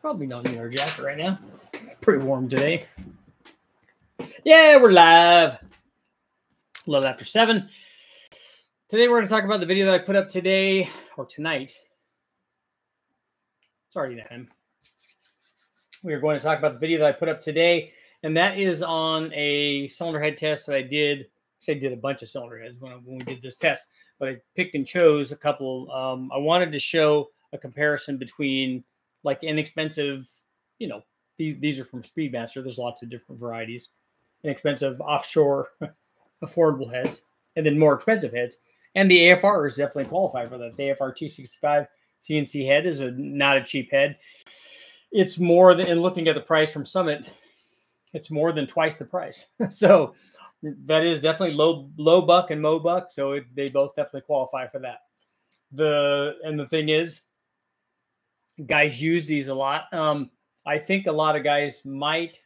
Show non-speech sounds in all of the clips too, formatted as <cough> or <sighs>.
Probably don't need our jacket right now. Pretty warm today. Yeah, we're live. A little after seven. Today we're going to talk about the video that I put up today or tonight. It's already. We are going to talk about the video that I put up today, and that is on a cylinder head test that I did. I did a bunch of cylinder heads when, I, when we did this test, but I picked and chose a couple. Um, I wanted to show a comparison between like inexpensive, you know, these, these are from Speedmaster. There's lots of different varieties. Inexpensive offshore <laughs> affordable heads, and then more expensive heads. And the AFR is definitely qualified for that. The AFR 265 CNC head is a not a cheap head. It's more than in looking at the price from Summit, it's more than twice the price. <laughs> so that is definitely low low buck and mo buck. So it, they both definitely qualify for that. The and the thing is, guys use these a lot. Um, I think a lot of guys might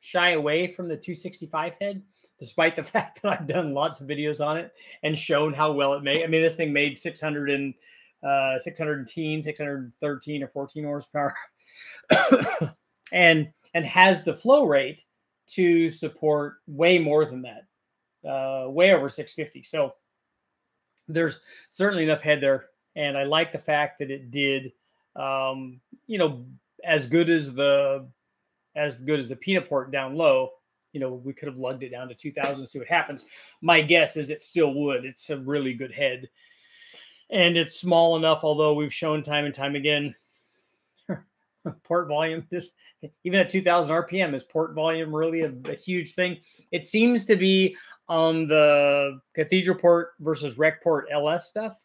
shy away from the 265 head, despite the <laughs> fact that I've done lots of videos on it and shown how well it made. I mean, this thing made 600 and uh, 610, 613 or 14 horsepower, <coughs> and and has the flow rate to support way more than that, uh, way over 650. So there's certainly enough head there, and I like the fact that it did um, you know, as good as the as good as the peanut port down low, you know, we could have lugged it down to 2000 and see what happens. My guess is it still would. It's a really good head. And it's small enough, although we've shown time and time again <laughs> port volume just even at 2000 rpm is port volume really a, a, huge thing it seems to be on the cathedral port versus rec port ls stuff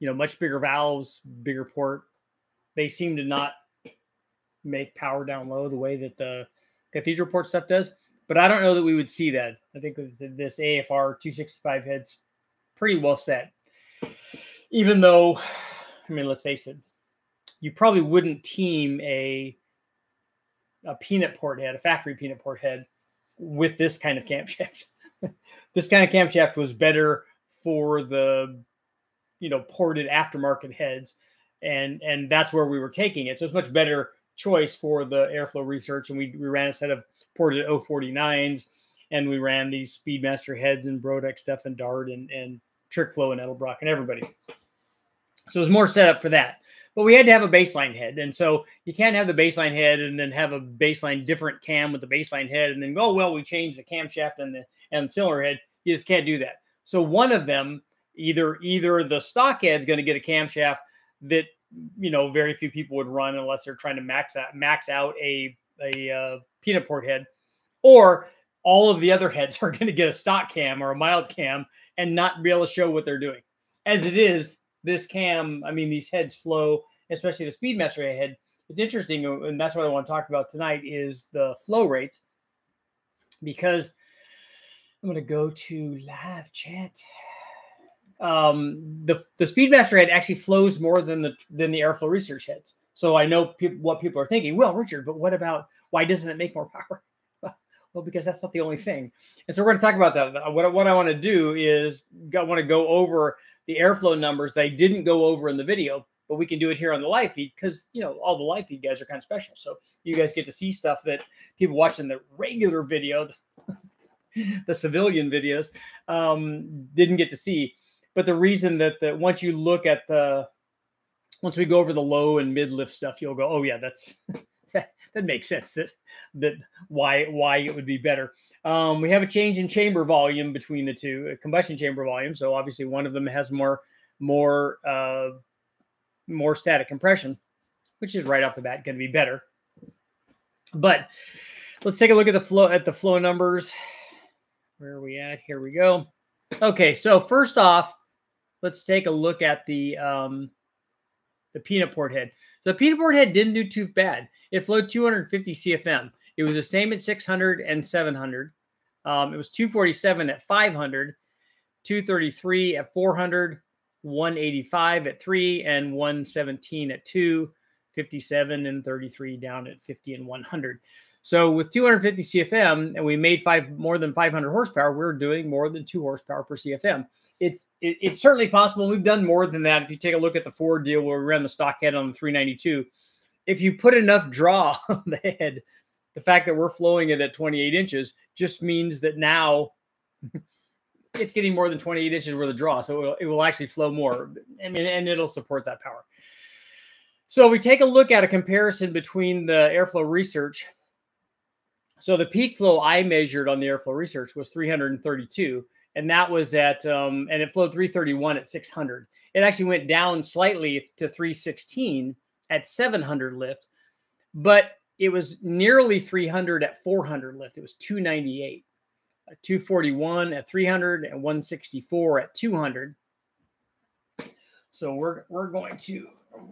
you know, much bigger valves, bigger port. They seem to not make power down low the way that the cathedral port stuff does. But I don't know that we would see that. I think this AFR 265 head's pretty well set. Even though, I mean, let's face it, you probably wouldn't team a a peanut port head, a factory peanut port head, with this kind of camshaft. <laughs> this kind of camshaft was better for the you know ported aftermarket heads and and that's where we were taking it. So it's much better choice for the airflow research and we, we ran a set of ported 049s and we ran these speedmaster heads and Brodix stuff and dart and and trickflow and edelbrock and everybody. So it was more set up for that. But we had to have a baseline head and so you can't have the baseline head and then have a baseline different cam with the baseline head and then go oh, well we changed the camshaft and the and the cylinder head. You just can't do that. So one of them either either the stock head's going to get a camshaft that you know very few people would run unless they're trying to max out max out a a uh, peanut port head, or all of the other heads <laughs> are going to get a stock cam or a mild cam and not be able to show what they're doing. As it is, this cam, I mean, these heads flow, especially the Speedmaster head. It's interesting, and that's what I want to talk about tonight is the flow rates, because I'm going to go to live chat um, the the Speedmaster head actually flows more than the than the Airflow Research heads. So I know pe- what people are thinking. Well, Richard, but what about why doesn't it make more power? <laughs> well, because that's not the only thing. And so we're going to talk about that. What what I want to do is I want to go over the airflow numbers that I didn't go over in the video, but we can do it here on the live feed because you know all the live feed guys are kind of special. So you guys get to see stuff that people watching the regular video, <laughs> the civilian videos, um, didn't get to see. But the reason that the once you look at the once we go over the low and mid lift stuff, you'll go, oh yeah, that's <laughs> that, that makes sense. That that why why it would be better. Um, we have a change in chamber volume between the two, combustion chamber volume. So obviously one of them has more more uh, more static compression, which is right off the bat going to be better. But let's take a look at the flow at the flow numbers. Where are we at? Here we go. Okay, so first off, let's take a look at the um, the peanut port head. So the peanut port head didn't do too bad. It flowed 250 CFM. It was the same at 600 and 700. Um, it was 247 at 500, 233 at 400, 185 at 3, and 117 at 2, 57 and 33 down at 50 and 100. So with 250 CFM and we made five more than 500 horsepower, we're doing more than two horsepower per CFM it's it, it's certainly possible. We've done more than that. If you take a look at the Ford deal where we ran the stock head on the 392, if you put enough draw <laughs> on the head, the fact that we're flowing it at 28 inches just means that now <laughs> it's getting more than 28 inches worth of draw. So it will, it will actually flow more. I mean, and it'll support that power. So we take a look at a comparison between the airflow research. So the peak flow I measured on the airflow research was 332, and that was at um, and it flowed 331 at 600. It actually went down slightly to 316 at 700 lift, but it was nearly 300 at 400 lift. It was 298, at 241 at 300, and 164 at 200. So we're we're going to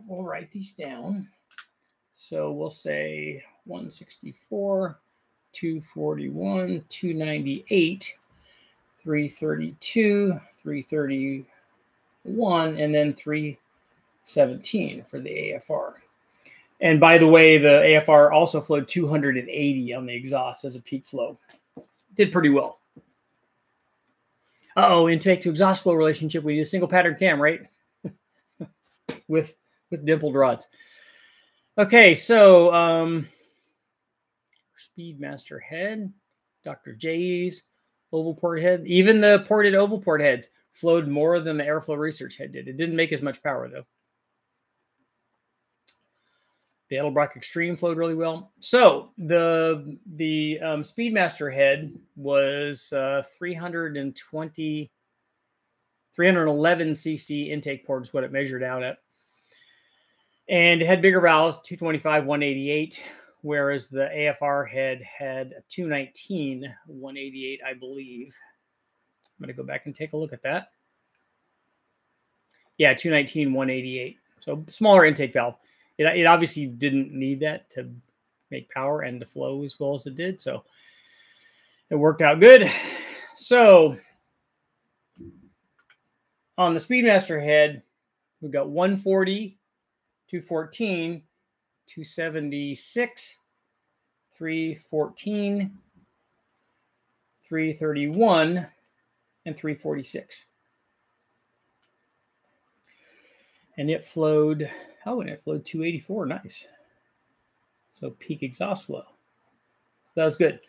we'll write these down. So we'll say 164, 241, 298, 332, 331, and then 317 for the AFR. And by the way, the AFR also flowed 280 on the exhaust as a peak flow. Did pretty well. Uh oh, intake to exhaust flow relationship. We need a single pattern cam, right? <laughs> with with dimpled rods. Okay, so um, Speedmaster head, Dr. J's oval port head, even the ported oval port heads flowed more than the airflow research head did. It didn't make as much power though. The Edelbrock Extreme flowed really well. So the the um, Speedmaster head was uh, 320, 311 cc intake port is what it measured out at and it had bigger valves 225 188 whereas the afr head had a 219 188 i believe. I'm going to go back and take a look at that. Yeah 219 188 so smaller intake valve. It, it obviously didn't need that to make power and to flow as well as it did so it worked out good. So on the speedmaster head we've got 140 214, 276, 314, 331, and 346. And it flowed, oh, and it flowed 284. Nice. So peak exhaust flow. So that was good.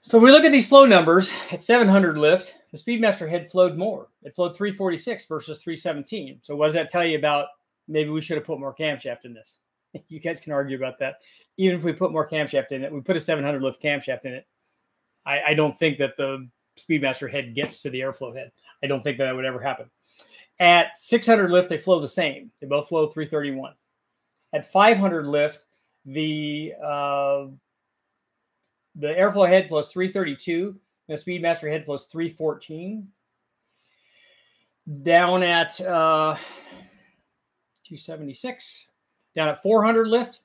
So we look at these flow numbers at 700 lift. The Speedmaster head flowed more. It flowed 346 versus 317. So what does that tell you about maybe we should have put more camshaft in this. <laughs> you guys can argue about that. Even if we put more camshaft in it, we put a 700 lift camshaft in it. I, I don't think that the Speedmaster head gets to the airflow head. I don't think that, that would ever happen. At 600 lift, they flow the same. They both flow 331. At 500 lift, the uh, the airflow head flows 332. The Speedmaster head flows 314. Down at uh, 276. Down at 400 lift.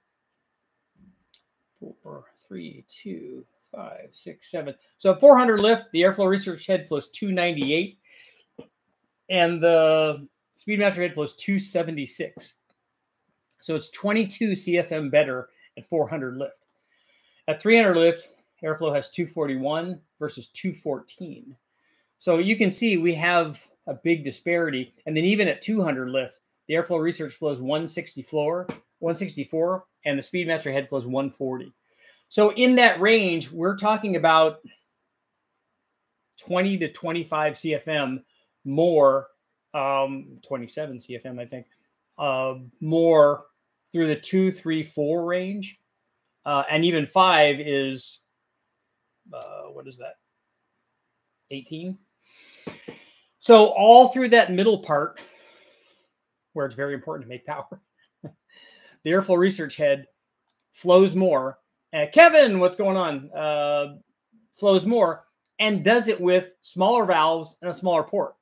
Four, three, two, five, six, seven. So 400 lift, the airflow research head flows 298. And the Speedmaster head flows 276. So it's 22 CFM better at 400 lift. At 300 lift, airflow has 241 versus 214. So you can see we have a big disparity. And then even at 200 lift, the airflow research flows 160 floor, 164, and the Speedmaster head flows 140. So in that range, we're talking about 20 to 25 CFM more, um, 27 CFM, I think, uh, more through the two, three, four range. Uh, and even five is, uh, what is that? 18. So all through that middle part, where it's very important to make power. <laughs> the airflow research head flows more. Uh, Kevin, what's going on? Uh, flows more and does it with smaller valves and a smaller port.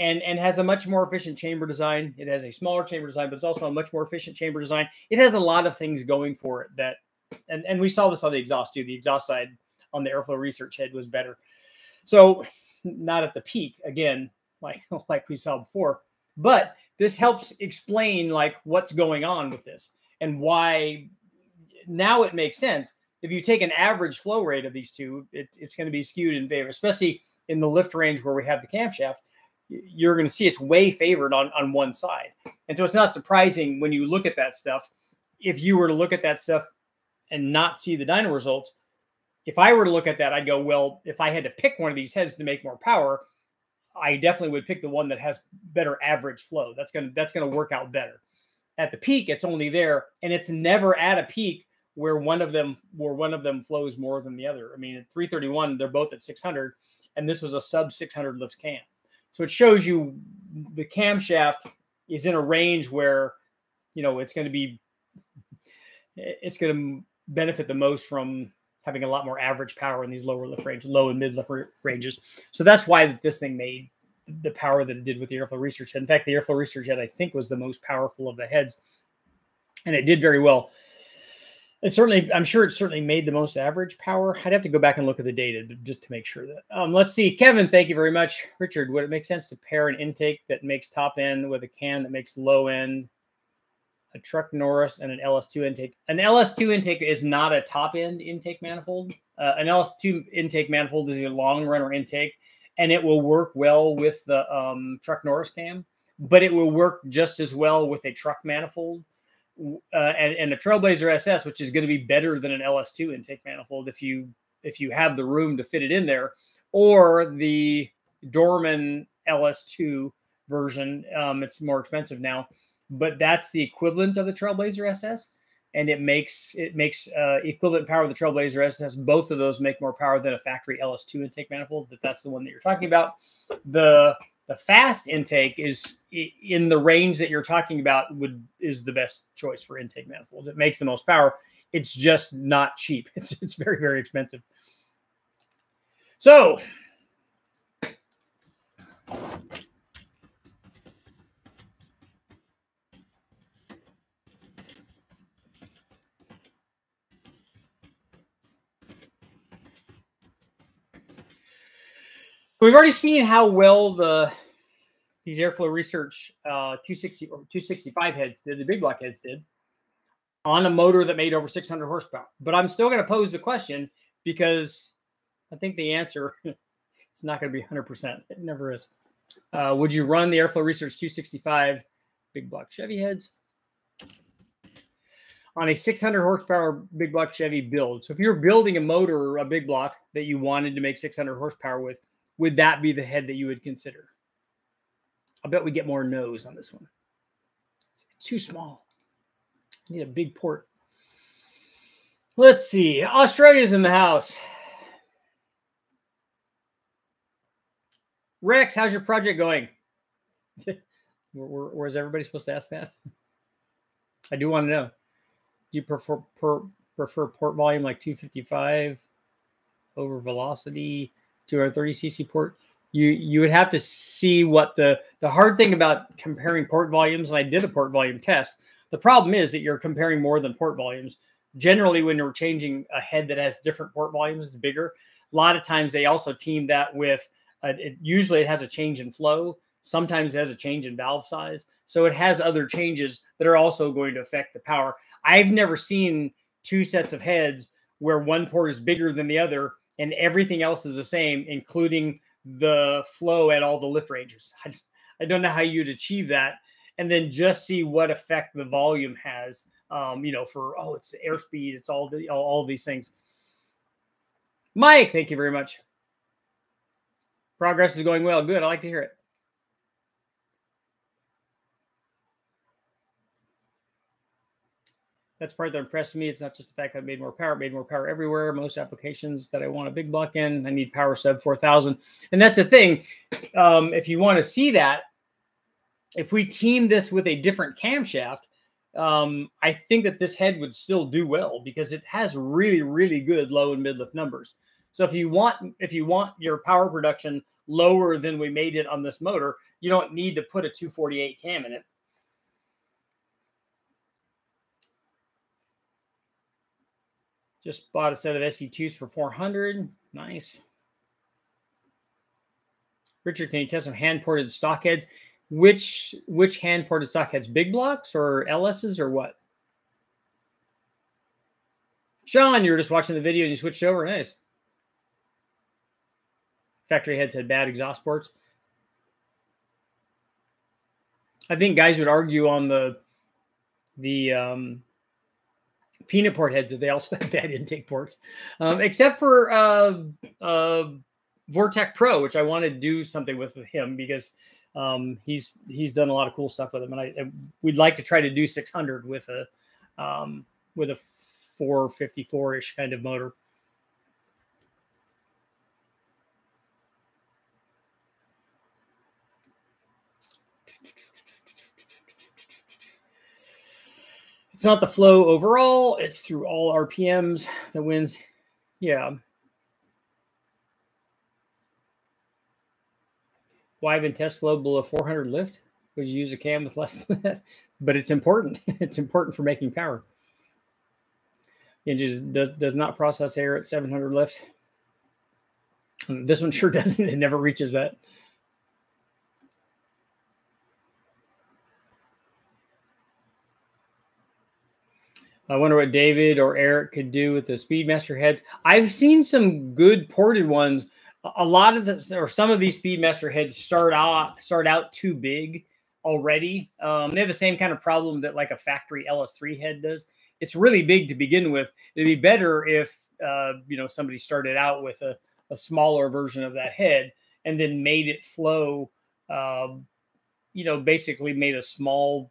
And, and has a much more efficient chamber design. It has a smaller chamber design, but it's also a much more efficient chamber design. It has a lot of things going for it that, and, and we saw this on the exhaust too. The exhaust side on the airflow research head was better. So not at the peak again, <laughs> like like we saw before, but this helps explain like what's going on with this and why now it makes sense. If you take an average flow rate of these two, it, it's going to be skewed in favor, especially in the lift range where we have the camshaft. You're going to see it's way favored on, on one side. And so it's not surprising when you look at that stuff if you were to look at that stuff and not see the dyno results, if I were to look at that, I'd go, well, if I had to pick one of these heads to make more power, I definitely would pick the one that has better average flow. That's gonna that's gonna work out better. At the peak, it's only there, and it's never at a peak where one of them where one of them flows more than the other. I mean, at 331, they're both at 600, and this was a sub 600 lift cam. So it shows you the camshaft is in a range where you know it's going to be it's going to benefit the most from having a lot more average power in these lower lift range, low and mid lift ranges. So that's why this thing made the power that it did with the airflow research head. In fact, the airflow research head I think was the most powerful of the heads, and it did very well. It certainly, I'm sure it certainly made the most average power. I'd have to go back and look at the data just to make sure that. Um, let's see, Kevin, thank you very much. Richard, would it make sense to pair an intake that makes top end with a cam that makes low end? A truck Norris and an LS2 intake. An LS2 intake is not a top end intake manifold. Uh, an LS2 intake manifold is a long runner intake, and it will work well with the um, truck Norris cam, but it will work just as well with a truck manifold uh, and, and a Trailblazer SS, which is going to be better than an LS2 intake manifold if you if you have the room to fit it in there, or the Dorman LS2 version. Um, it's more expensive now, but that's the equivalent of the Trailblazer SS, and it makes it makes uh, equivalent power of the Trailblazer SS. Both of those make more power than a factory LS2 intake manifold. That that's the one that you're talking about. The the fast intake is in the range that you're talking about would is the best choice for intake manifolds. It makes the most power. It's just not cheap. <laughs> It's it's very very expensive. So We've already seen how well the these airflow research uh, 260 or 265 heads did, the big block heads did, on a motor that made over 600 horsepower. But I'm still going to pose the question because I think the answer <laughs> it's not going to be 100%. It never is. Uh, would you run the airflow research 265 big block Chevy heads on a 600 horsepower big block Chevy build? So if you're building a motor, or a big block that you wanted to make 600 horsepower with, would that be the head that you would consider? I bet we get more no's on this one. It's too small. need a big port. Let's see. Australia's in the house. Rex, how's your project going? <laughs> where, where's everybody supposed to ask that? I do want to know. Do you prefer per, prefer port volume like 255 over velocity? 230 cc port you you would have to see what the the hard thing about comparing port volumes and i did a port volume test. The problem is that you're comparing more than port volumes. Generally when you're changing a head that has different port volumes it's bigger. A lot of times they also team that with a, it, usually it has a change in flow. Sometimes it has a change in valve size. So it has other changes that are also going to affect the power. I've never seen two sets of heads where one port is bigger than the other and everything else is the same, including the flow at all the lift ranges. <laughs> I, I don't know how you'd achieve that, and then just see what effect the volume has. Um, you know, for oh, it's airspeed, it's all the all, all these things. Mike, thank you very much. Progress is going well. Good. I like to hear it. That's part that impressed me. It's not just the fact that I made more power, made more power everywhere. Most applications that I want a big block in, I need power sub 4000. And that's the thing. Um, if you want to see that, if we team this with a different camshaft, um, I think that this head would still do well because it has really, really good low and mid lift numbers. So if you want, if you want your power production lower than we made it on this motor, you don't need to put a 248 cam in it. Just bought a set of SB2s for 400. Nice. Richard, can you test some hand ported stock heads? Which which hand ported stock heads? Big blocks or LSs or what? Sean, you were just watching the video and you switched over. Nice. Factory heads had bad exhaust ports. I think guys would argue on the the um, peanut port heads. They also have bad intake ports, um, except for uh, uh, Vortec Pro, which I want to do something with him because um, he's he's done a lot of cool stuff with him, and I, I we'd like to try to do 600 with a um, with a 454 ish kind of motor. Not the flow overall, it's through all RPMs that wins. Yeah. Why even test flow below 400 lift? Would you use a cam with less than that? But it's important. <laughs> it's important for making power. It does, does not process air at 700 lift. This one sure <laughs> doesn't. It never reaches that. I wonder what David or Eric could do with the Speedmaster heads. I've seen some good ported ones. A lot of the or some of these Speedmaster heads start out start out too big already. Um, they have the same kind of problem that like a factory LS3 head does. It's really big to begin with. It'd be better if uh, you know somebody started out with a, a smaller version of that head and then made it flow. Uh, you know, basically made a small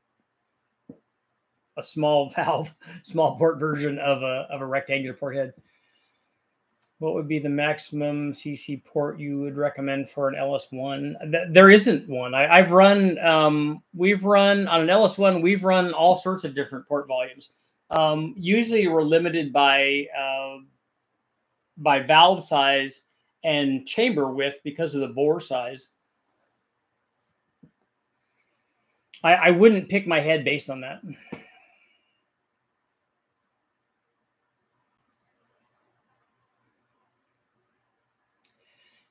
a small <laughs> valve, small port version of a, of a rectangular port head. What would be the maximum CC port you would recommend for an LS1? There isn't one. I, have run, um, we've run on an LS1, we've run all sorts of different port volumes. Um, usually we're limited by, uh, by valve size and chamber width because of the bore size. I, I wouldn't pick my head based on that.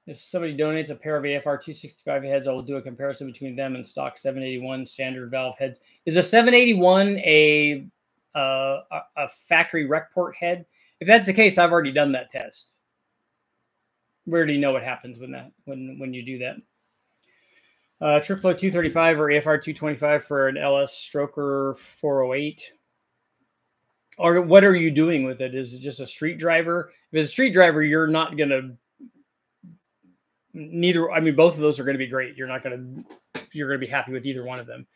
If somebody donates a pair of AFR 265 heads, I will do a comparison between them and stock 781 standard valve heads. Is a 781 a uh, a factory rec port head? If that's the case, I've already done that test. We already know what happens when that when when you do that. Uh, Trick Flow 235 or AFR 225 for an LS Stroker 408. Or what are you doing with it? Is it just a street driver? If it's a street driver, you're not going to neither i mean both of those are going to be great you're not going to you're going to be happy with either one of them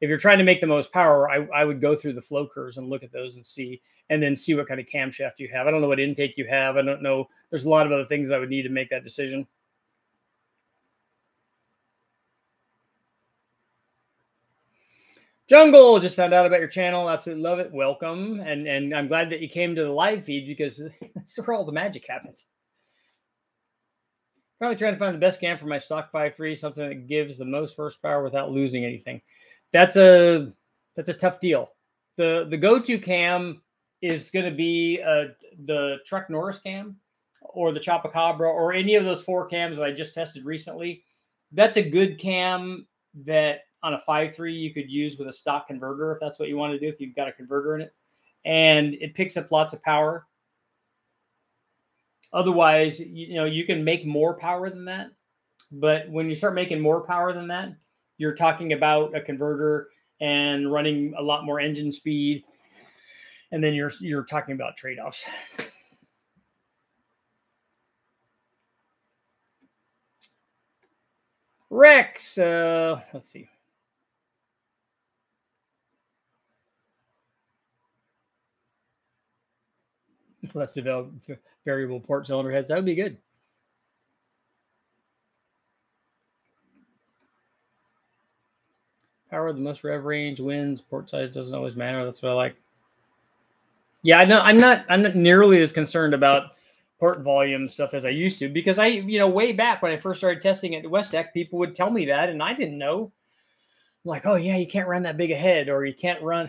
if you're trying to make the most power I, I would go through the flow curves and look at those and see and then see what kind of camshaft you have i don't know what intake you have i don't know there's a lot of other things i would need to make that decision Jungle just found out about your channel. Absolutely love it. Welcome. And and I'm glad that you came to the live feed because <laughs> that's where all the magic happens. Probably trying to find the best cam for my stock 5.3, something that gives the most horsepower without losing anything. That's a that's a tough deal. The the go-to cam is going to be uh, the Truck Norris cam or the Chupacabra or any of those four cams that I just tested recently. That's a good cam that on a 5.3 you could use with a stock converter if that's what you want to do, if you've got a converter in it. And it picks up lots of power. Otherwise, you know, you can make more power than that. But when you start making more power than that, you're talking about a converter and running a lot more engine speed. And then you're you're talking about trade-offs. Rex, uh, let's see. Let's develop variable port cylinder heads. That would be good. Power, the most rev range wins. Port size doesn't always matter. That's what I like. Yeah, I know. I'm not. I'm not nearly as concerned about port volume stuff as I used to because I, you know, way back when I first started testing at Westech, people would tell me that, and I didn't know. I'm like, oh yeah, you can't run that big a head, or you can't run.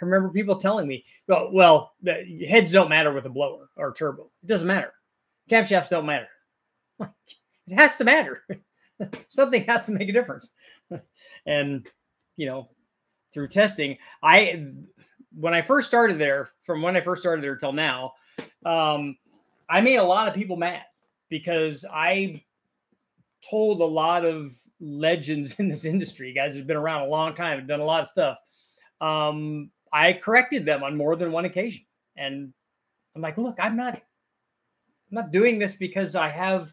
I remember people telling me, well, well, heads don't matter with a blower or a turbo. It doesn't matter. Camshafts don't matter. <laughs> Like, it has to matter. <laughs> Something has to make a difference. <laughs> and, you know, through testing, I, when I first started there, from when I first started there till now, um, I made a lot of people mad because I told a lot of legends in this industry, guys who've been around a long time, have done a lot of stuff. Um, I corrected them on more than one occasion. And I'm like, look, I'm not, I'm not doing this because I have,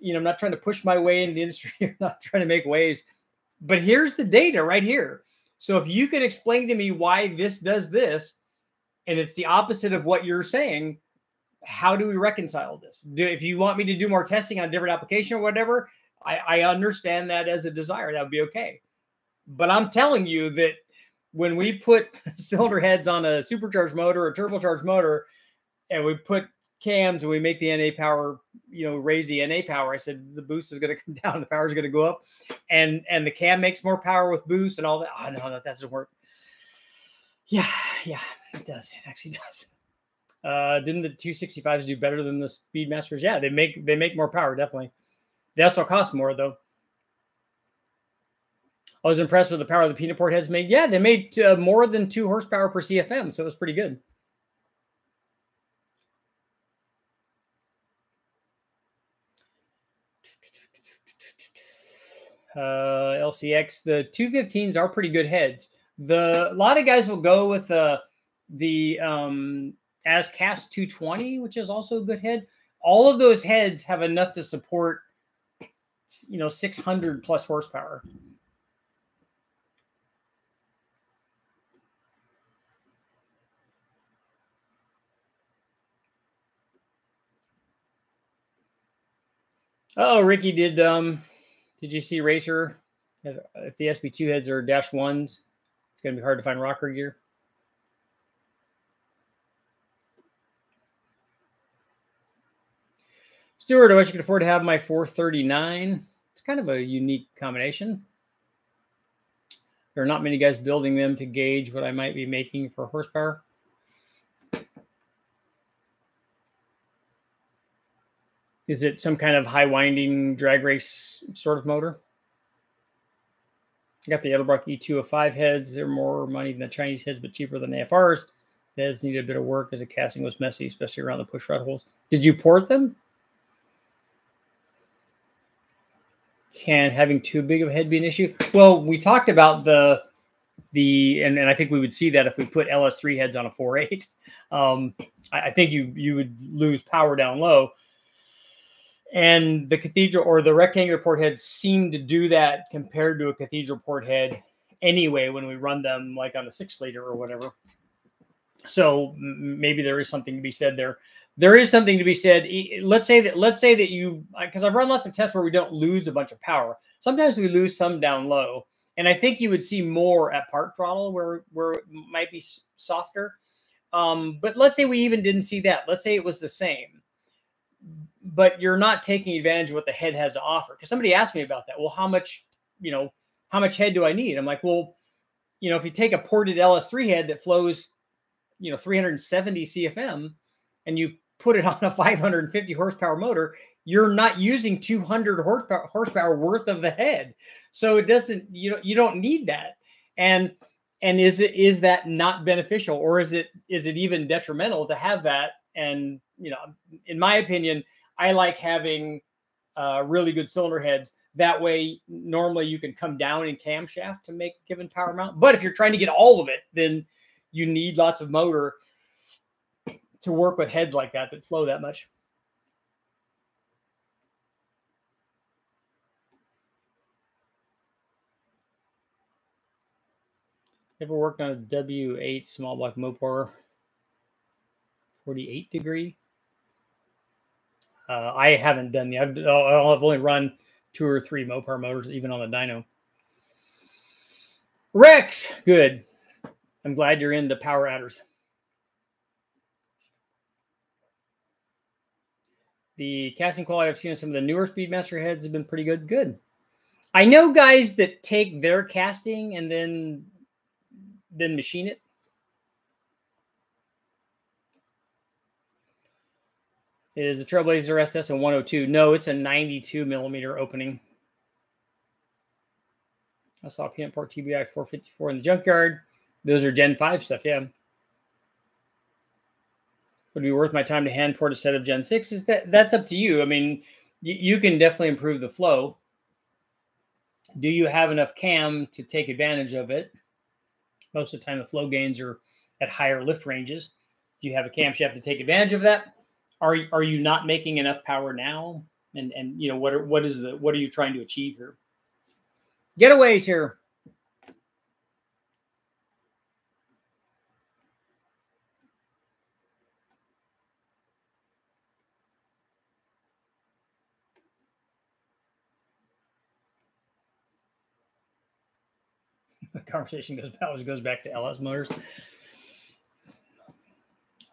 you know, I'm not trying to push my way into the industry. <laughs> I'm not trying to make waves. But here's the data right here. So if you can explain to me why this does this, and it's the opposite of what you're saying, how do we reconcile this? Do if you want me to do more testing on different application or whatever, I, I understand that as a desire. That would be okay. But I'm telling you that when we put <laughs> cylinder heads on a supercharged motor or turbocharged motor, and we put cams and we make the NA power, you know, raise the NA power, I said the boost is going <laughs> to come down, the power is going to go up, and and the cam makes more power with boost and all that. Oh no, that doesn't work. Yeah, yeah, it does. It actually <laughs> does. Uh, didn't the 265s do better than the Speedmasters? Yeah, they make they make more power, definitely. They also cost more though. I was impressed with the power the peanut port heads made. Yeah, they made uh, more than two horsepower per CFM, so it was pretty good. Uh, LCX, the 215s are pretty good heads. The a lot of guys will go with uh, the um, AsCast 220, which is also a good head. All of those heads have enough to support, you know, 600 plus horsepower. Oh, Ricky, did um, did you see Racer? If the SB2 heads are dash ones, it's gonna be hard to find rocker gear. Stuart, I wish you could afford to have my 439. It's kind of a unique combination. There are not many guys building them to gauge what I might be making for horsepower. Is it some kind of high winding drag race sort of motor? I got the Edelbrock E205 heads. They're more money than the Chinese heads, but cheaper than the AFRs. The heads needed a bit of work as the casting was messy, especially around the push rod holes. Did you port them? Can having too big of a head be an issue? Well, we talked about the the and, and I think we would see that if we put LS3 heads on a 4.8. <laughs> Um, I, I think you you would lose power down low and the cathedral or the rectangular port heads seem to do that compared to a cathedral port head anyway when we run them like on a six liter or whatever. So maybe there is something to be said there. There is something to be said. Let's say that let's say that you because I've run lots of tests where we don't lose a bunch of power. Sometimes we lose some down low, and I think you would see more at part throttle where where it might be softer. Um, but let's say we even didn't see that. Let's say it was the same but you're not taking advantage of what the head has to offer. Because somebody asked me about that. Well, how much, you know, how much head do I need? I'm like, well, you know, if you take a ported LS3 head that flows, you know, 370 CFM and you put it <laughs> on a 550 horsepower motor, you're not using 200 horsepower, horsepower worth of the head. So it doesn't, you know, you don't need that. And, and is it, is that not beneficial or is it, is it even detrimental to have that? And, you know, in my opinion, I like having uh, really good cylinder heads. That way, normally you can come down in camshaft to make a given power mount. But if you're trying to get all of it, then you need lots of motor to work with heads like that that flow that much. Ever worked on a W8 small block Mopar 48 degree? Uh, I haven't done the. I've, I've only run two or three Mopar motors, even on the dyno. Rex, good. I'm glad you're into power adders. The casting quality I've seen on some of the newer Speedmaster heads has been pretty good. Good. I know guys that take their casting and then then machine it Is the Trailblazer SS a 102? No, it's a 92 millimeter opening. I saw Peanut Port TBI 454 in the junkyard. Those are Gen 5 stuff, yeah. Would it be worth my time to hand port a set of Gen 6? Is that that's up to you. I mean, you, you can definitely improve the flow. Do you have enough cam to take advantage of it? most of the time the flow gains are at higher lift ranges. Do you have a camshaft to take advantage of that? Are are you not making enough power now? And and you know what are what is the what are you trying to achieve here? Getaways here. the conversation goes <laughs> always goes back to LS motors.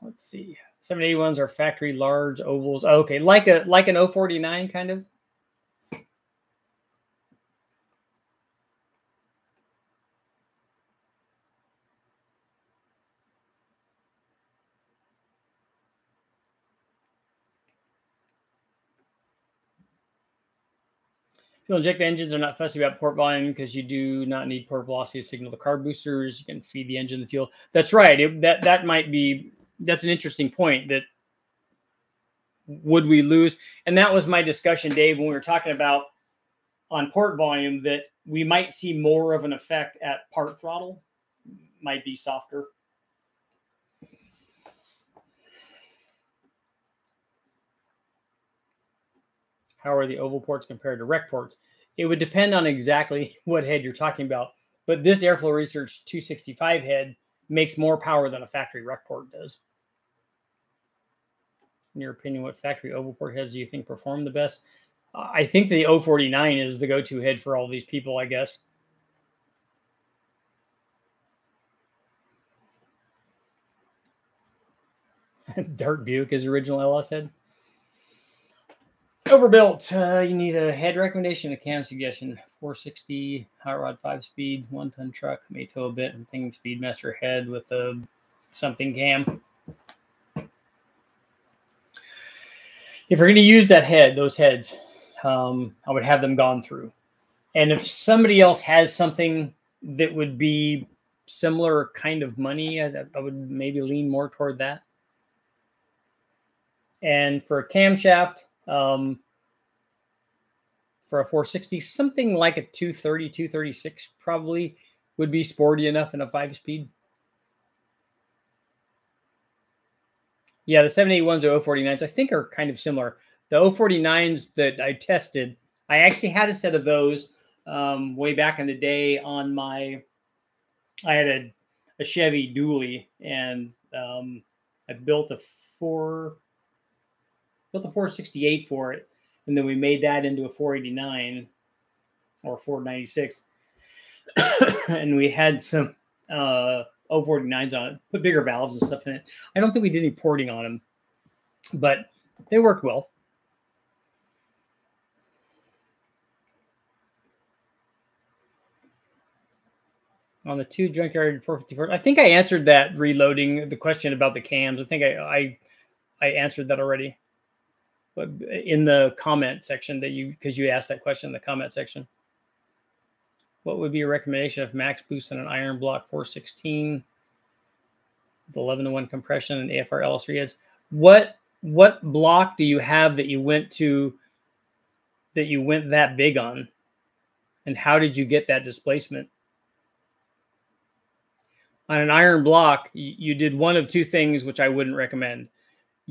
Let's see. 781s are factory large ovals. Oh, okay, like a like an 049 kind of. Fuel inject engines are not fussy about port volume because you do not need port velocity to signal the carb boosters. You can feed the engine the fuel. That's right. It, that that might be that's an interesting point. That would we lose? And that was my discussion, Dave, when we were talking about on port volume that we might see more of an effect at part throttle, might be softer. how are the oval ports compared to rec ports? It would depend on exactly <laughs> what head you're talking about. But this Airflow Research 265 head makes more power than a factory rec port does. In your opinion, what factory oval port heads do you think perform the best? I think the 049 is the go-to head for all these people, I guess. <laughs> Dart Buick is original LS head. Overbuilt. Uh, you need a head recommendation, a cam suggestion. 460 hot rod five speed, one ton truck, may tow a bit, and thinking Speedmaster head with a something cam. If you're going to use that head, those heads, um, I would have them gone through. And if somebody else has something that would be similar kind of money, I, I would maybe lean more toward that. And for a camshaft, um, for a 460, something like a 230, 236 probably would be sporty enough in a five speed. Yeah, the 781s or 049s I think are kind of similar. The 049s that I tested, I actually had a set of those um, way back in the day on my, I had a, a Chevy dually and um, I built a four, built a 468 for it, and then we made that into a 489 or 496, <coughs> and we had some uh, 049s on it, put bigger valves and stuff in it. I don't think we did any porting on them, but they worked well. on the two junkyard 454 i think i answered that reloading the question about the cams i think i i, I answered that already but in the comment section that you because you asked that question in the comment section. What would be your recommendation of max boost on an iron block 416 with 11 to 1 compression and AFR LS3 heads? What what block do you have that you went to that you went that big on? And how did you get that displacement? On an iron block, you did one of two things which I wouldn't recommend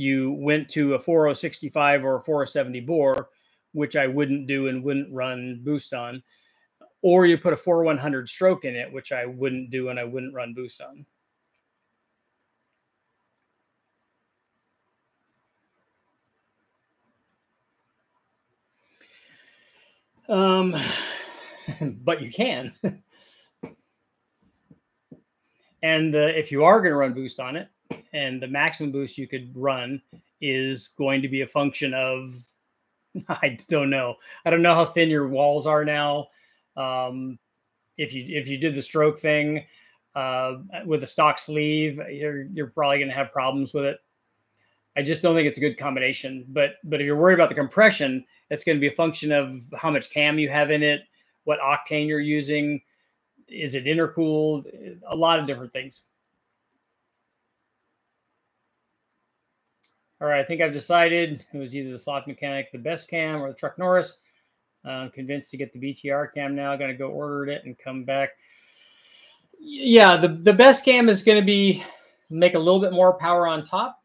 you went to a 4065 or a 470 bore, which I wouldn't do and wouldn't run boost on, or you put a 4100 stroke in it, which I wouldn't do and I wouldn't run boost on. Um, <sighs> but you can. <laughs> and uh, if you are going to run boost on it, and the maximum boost you could run is going to be a function of <laughs> I don't know. I don't know how thin your walls are now. Um, if you if you did the stroke thing uh, with a stock sleeve, you're you're probably going to have problems with it. I just don't think it's a good combination. But but if you're worried about the compression, it's going to be a function of how much cam you have in it, what octane you're using, is it intercooled, a lot of different things. All right, I think I've decided it was either the slot mechanic, the best cam, or the truck Norris. I'm convinced to get the BTR cam now. Going to go order it and come back. Yeah, the, the best cam is going to be make a little bit more power on top,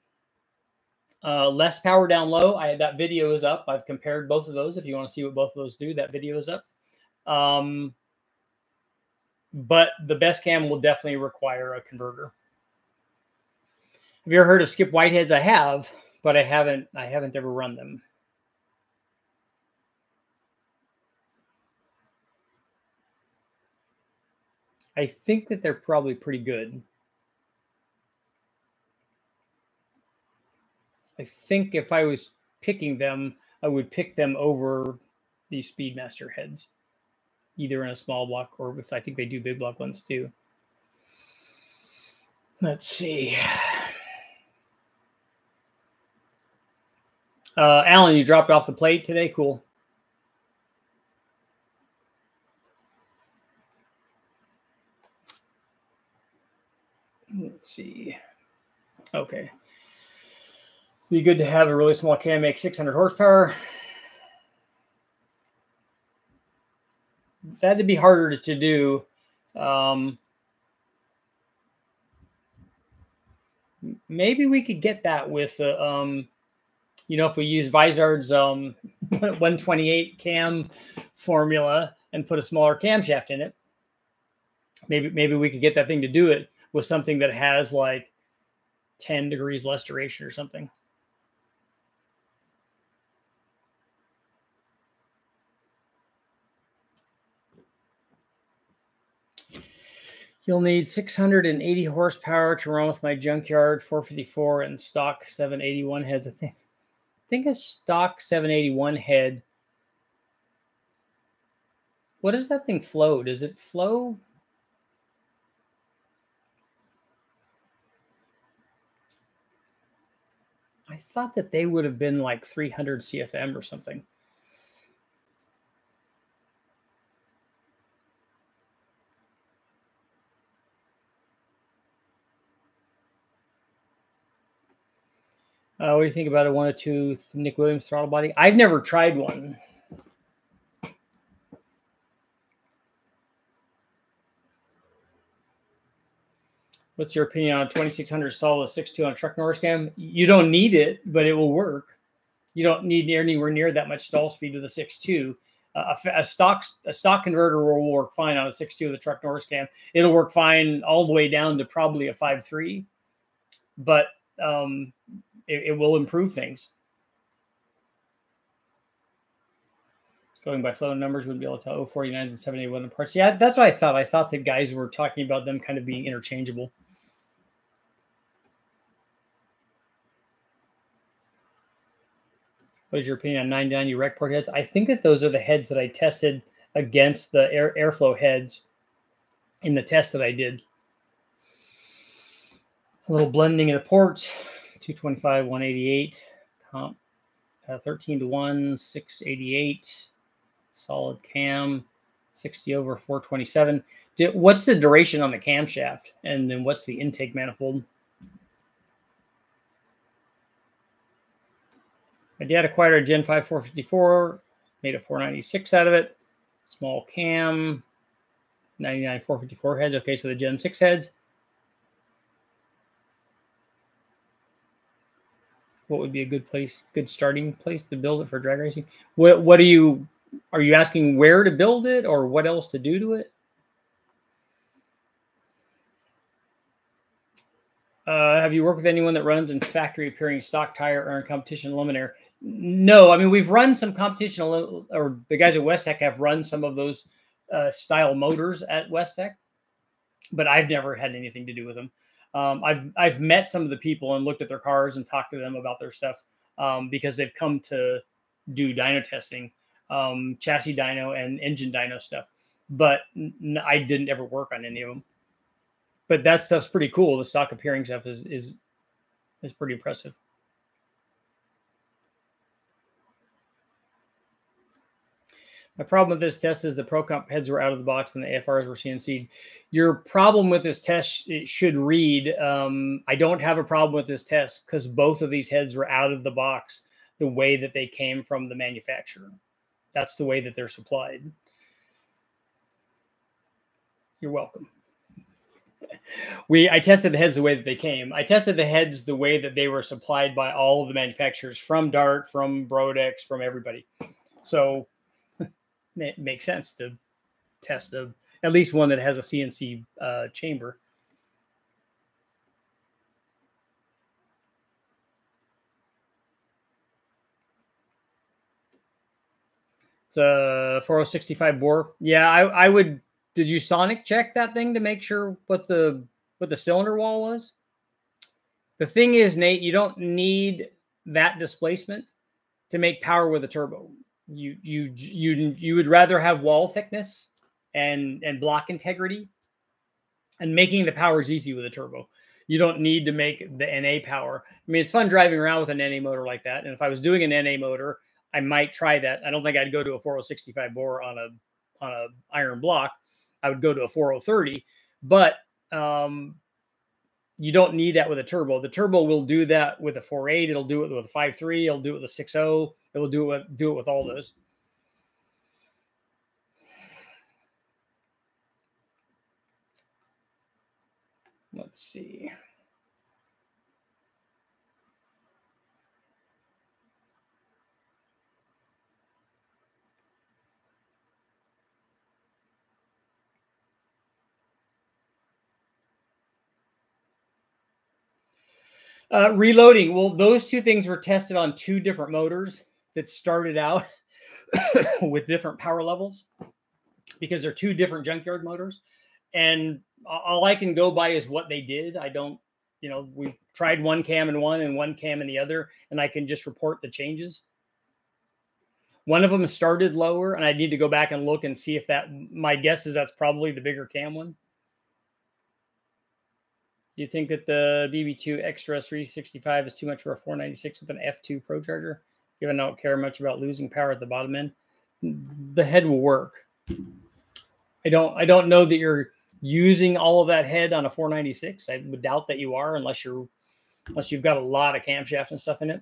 uh, less power down low. I that video is up. I've compared both of those. If you want to see what both of those do, that video is up. Um, but the best cam will definitely require a converter. Have you ever heard of Skip White heads? I have, but I haven't. I haven't ever run them. I think that they're probably pretty good. I think if I was picking them, I would pick them over these Speedmaster heads, either in a small block or if I think they do big block ones too. Let's see. Uh, Alan, you dropped off the plate today. Cool. Let's see. Okay. Be good to have a really small cam make 600 horsepower. That'd be harder to do. Um, maybe we could get that with, uh, um, you know, if we use Vizard's um, <laughs> 128 cam formula and put a smaller camshaft in it, maybe maybe we could get that thing to do it with something that has like 10 degrees less duration or something. You'll need 680 horsepower to run with my junkyard 454 and stock 781 heads. I think, I think a stock 781 head. What does that thing flow? Does it flow I thought that they would have been like 300 CFM or something. Uh, what do you think about a one or two Nick Williams throttle body? I've never tried one. What's your opinion on 2600 solid 6.2 on a truck Norris cam? You don't need it, but it will work. You don't need anywhere near that much stall speed with a 6.2. Uh, a, a, stock a stock converter will work fine on a 6.2 of the truck Norris cam. It'll work fine all the way down to probably a 5.3, but um, it, it will improve things. going by flow numbers would be able to tell 049 and 781 the parts. Yeah, that's what I thought. I thought that guys were talking about them kind of being interchangeable. What is your opinion on 990 rec port heads? I think that those are the heads that I tested against the air, airflow heads in the test that I did. A little blending of the ports, 225, 188, comp, uh, 13 to 1, 688, solid cam, 60 over 427. What's the duration on the camshaft? And then what's the intake manifold? My dad acquired a Gen 5 454, made a 496 out of it. Small cam, 99 454 heads. Okay, so the Gen 6 heads. What would be a good place, good starting place to build it for drag racing? What what do you are you asking where to build it or what else to do to it? Uh, have you worked with anyone that runs in factory appearing stock tire or in competition luminaire? No, I mean we've run some competition, or the guys at Westech have run some of those uh, style motors at Westech, but I've never had anything to do with them. Um, I've I've met some of the people and looked at their cars and talked to them about their stuff um, because they've come to do dyno testing, um, chassis dyno and engine dyno stuff, but I didn't ever work on any of them. But that stuff's pretty cool. The stock appearing stuff is is is pretty impressive. My problem with this test is the Pro Comp heads were out of the box and the AFRs were CNC'd. Your problem with this test it should read, um, I don't have a problem with this test because both of these heads were out of the box the way that they came from the manufacturer. That's the way that they're supplied. You're welcome. We I tested the heads the way that they came. I tested the heads the way that they were supplied by all of the manufacturers from Dart, from Brodix, from everybody. So <laughs> it makes sense to test a, at least one that has a CNC uh, chamber. It's a 4065 bore. Yeah, I, I would did you sonic check that thing to make sure what the what the cylinder wall was? The thing is, Nate, you don't need that displacement to make power with a turbo. You you you you would rather have wall thickness and and block integrity, and making the power is easy with a turbo. You don't need to make the NA power. I mean, it's fun driving around with an NA motor like that. And if I was doing an NA motor, I might try that. I don't think I'd go to a 4065 bore on a on a iron block I would go to a 4030, but um, you don't need that with a turbo. The turbo will do that with a 4.8. It'll do it with a 5.3. It'll do it with a 6.0. It will do it do it with all those. Let's see. Uh, reloading. Well, those two things were tested on two different motors that started out <coughs> with different power levels because they're two different junkyard motors. And all I can go by is what they did. I don't, you know, we tried one cam in one and one cam in the other, and I can just report the changes. One of them started lower, and I need to go back and look and see if that. My guess is that's probably the bigger cam one. Do you think that the BB2 Extra 365 is too much for a 496 with an F2 ProCharger? Given I don't care much about losing power at the bottom end, the head will work. I don't. I don't know that you're using all of that head on a 496. I would doubt that you are, unless you're, unless you've got a lot of camshaft and stuff in it.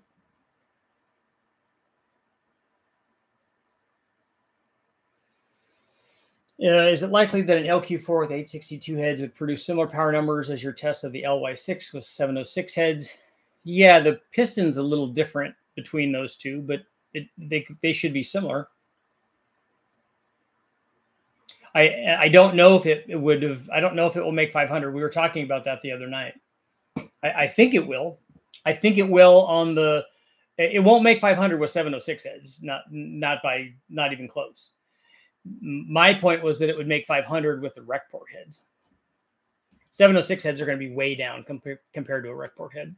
Uh, is it likely that an LQ4 with 862 heads would produce similar power numbers as your test of the LY6 with 706 heads? Yeah, the piston's a little different between those two, but it, they they should be similar. I I don't know if it, it would have. I don't know if it will make 500. We were talking about that the other night. I, I think it will. I think it will on the. It won't make 500 with 706 heads. Not not by not even close my point was that it would make 500 with the rec port heads. 706 heads are going to be way down compared compared to a rec port head.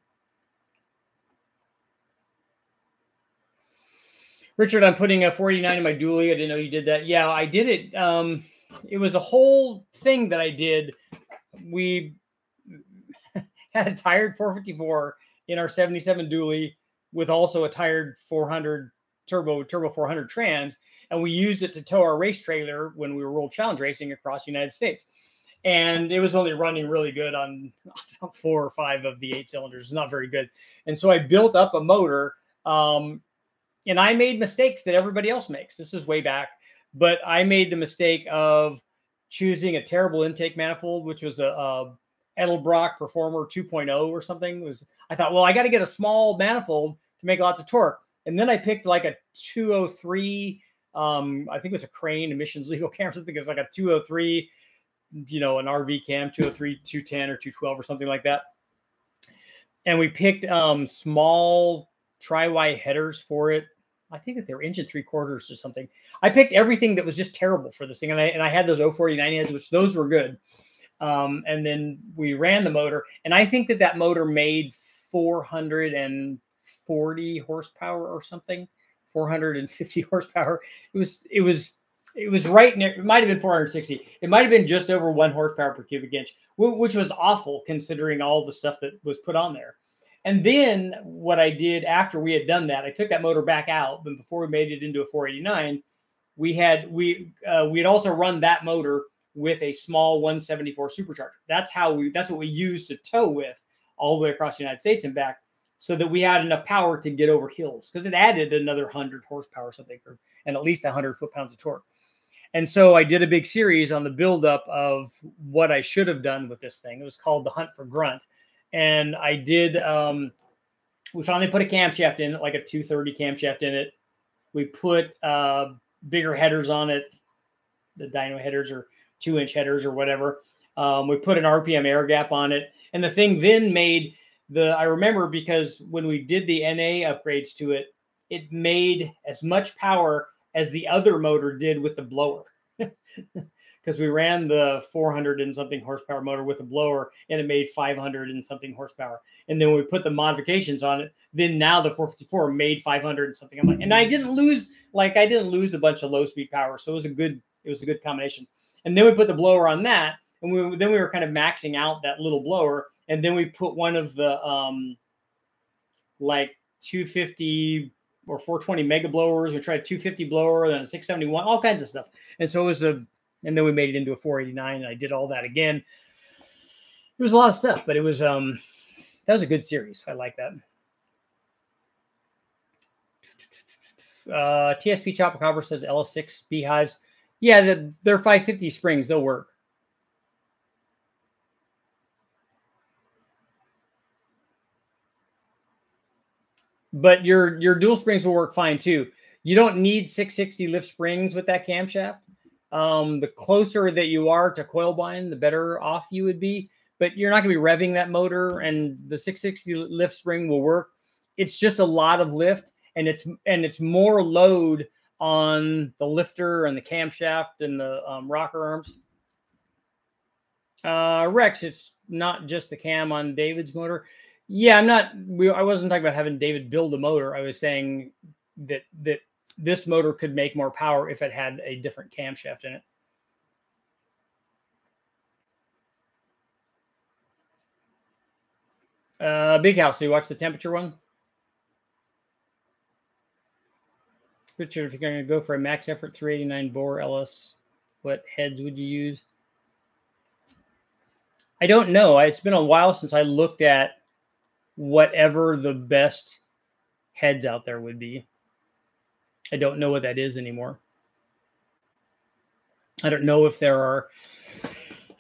Richard, I'm putting a 49 in my dually. I didn't know you did that. Yeah, I did it. Um, it was a whole thing that I did. We <laughs> had a tired 454 in our 77 dually with also a tired 400 turbo turbo 400 trans and we used it to tow our race trailer when we were World Challenge racing across the United States. And it was only running really good on <laughs> four or five of the eight cylinders. Not very good. And so I built up a motor. Um, and I made mistakes that everybody else makes. This is way back, but I made the mistake of choosing a terrible intake manifold, which was a, a Edelbrock Performer 2.0 or something. It was I thought, well, I got to get a small manifold to make lots of torque. And then I picked like a 203 um, I think it was a crane emissions <laughs> legal cam. I think it's like a 203, you know, an RV cam, 203, 210 or 212 or something like that. And we picked um, small tri-Y headers for it. I think that they were engine three quarters or something. I picked everything that was just terrible for this thing. And I, and I had those 049 heads, which those were good. Um, and then we ran the motor. And I think that that motor made 440 horsepower or something. 450 <laughs> horsepower. It was it was it was right near. It might have been 460. It might have been just over one horsepower per cubic inch, which was awful considering all the stuff that was put on there. And then what I did after we had done that, I took that motor back out. But before we made it into a 489, we had we uh, we had also run that motor with a small 174 supercharger. That's how we that's what we used to tow with all the way across the United States and back so that we had enough power to get over hills because it added another 100 horsepower something or, and at least 100 foot pounds of torque And so I did a big series on the buildup of what I should have done with this thing. It was called the Hunt for Grunt, and I did. Um, we finally put a camshaft in it, like a 230 camshaft in it. We put uh, bigger headers on it, the dyno headers or two inch headers or whatever. Um, we put an RPM air gap on it, and the thing then made the. I remember because when we did the NA upgrades to it, it made as much power as the other motor did with the blower. <laughs> Because we ran the 400 and something horsepower motor with a blower and it made 500 and something horsepower. And then we put the modifications on it. Then now the 454 made 500 and something. I'm like, and I didn't lose, like, I didn't lose a bunch of low speed power. So it was a good, it was a good combination. And then we put the blower on that. And we, then we were kind of maxing out that little blower. And then we put one of the, um, like 250 or 420 mega blowers. We tried 250 blower, then a 671, all kinds of stuff. And so it was a, and then we made it into a 489, and I did all that again. It was a lot of stuff, but it was um, that was a good series. I like that. Uh, TSP Chopper Copper says LS6 beehives. Yeah, the, they're 550 springs. They'll work. But your your dual springs will work fine too. You don't need 660 lift springs with that camshaft. Um, the closer that you are to coil bind, the better off you would be. But you're not going to be revving that motor, and the 660 lift spring will work. It's just a lot of lift, and it's and it's more load on the lifter and the camshaft and the um, rocker arms. Uh, Rex, it's not just the cam on David's motor. Yeah, I'm not. We, I wasn't talking about having David build a motor. I was saying that that this motor could make more power if it had a different camshaft in it. Uh, big house. So you watch the temperature one. Richard, if you're going to go for a max effort 389 bore LS, what heads would you use? I don't know. It's been a while since I looked at whatever the best heads out there would be. I don't know what that is anymore. I don't know if there are.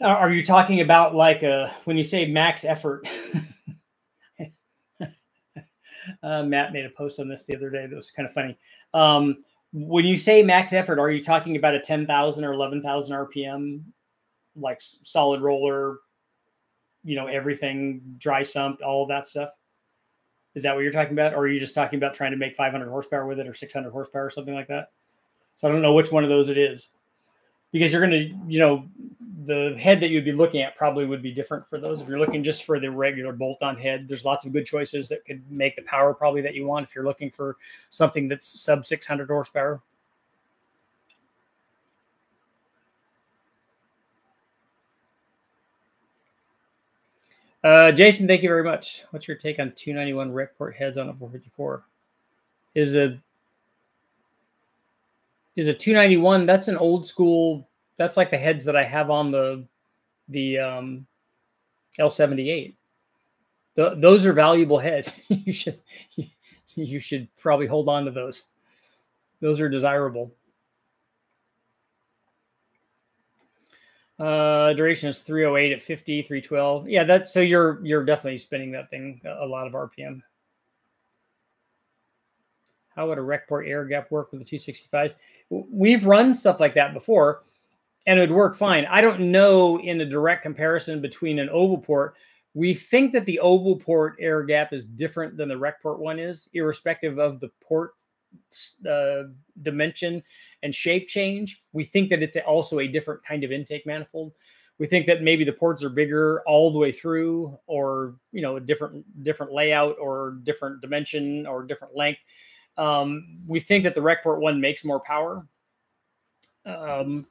Are you talking about like a when you say max effort? <laughs> uh, Matt made a post on this the other day that was kind of funny. Um, when you say max effort, are you talking about a 10,000 or 11,000 RPM, like solid roller, you know, everything dry sumped, all that stuff? Is that what you're talking about? Or are you just talking about trying to make 500 horsepower with it or 600 horsepower or something like that? So I don't know which one of those it is because you're going to, you know, the head that you'd be looking at probably would be different for those. If you're looking just for the regular bolt on head, there's lots of good choices that could make the power probably that you want if you're looking for something that's sub 600 horsepower. Uh, Jason, thank you very much. What's your take on 291 rec port heads on a 454? Is a is a 291? That's an old school. That's like the heads that I have on the the um, L78. The, those are valuable heads. <laughs> you should you should probably hold on to those. Those are desirable. Uh, duration is 308 at 50, 312. Yeah, that's so you're you're definitely spinning that thing a lot of RPM. How would a rec port air gap work with the 265s? We've run stuff like that before, and it would work fine. I don't know in a direct comparison between an oval port. We think that the oval port air gap is different than the rec port one is, irrespective of the port uh, dimension and shape change. We think that it's also a different kind of intake manifold. We think that maybe the ports are bigger all the way through, or you know, a different different layout, or different dimension, or different length. Um, we think that the rec port one makes more power. Um,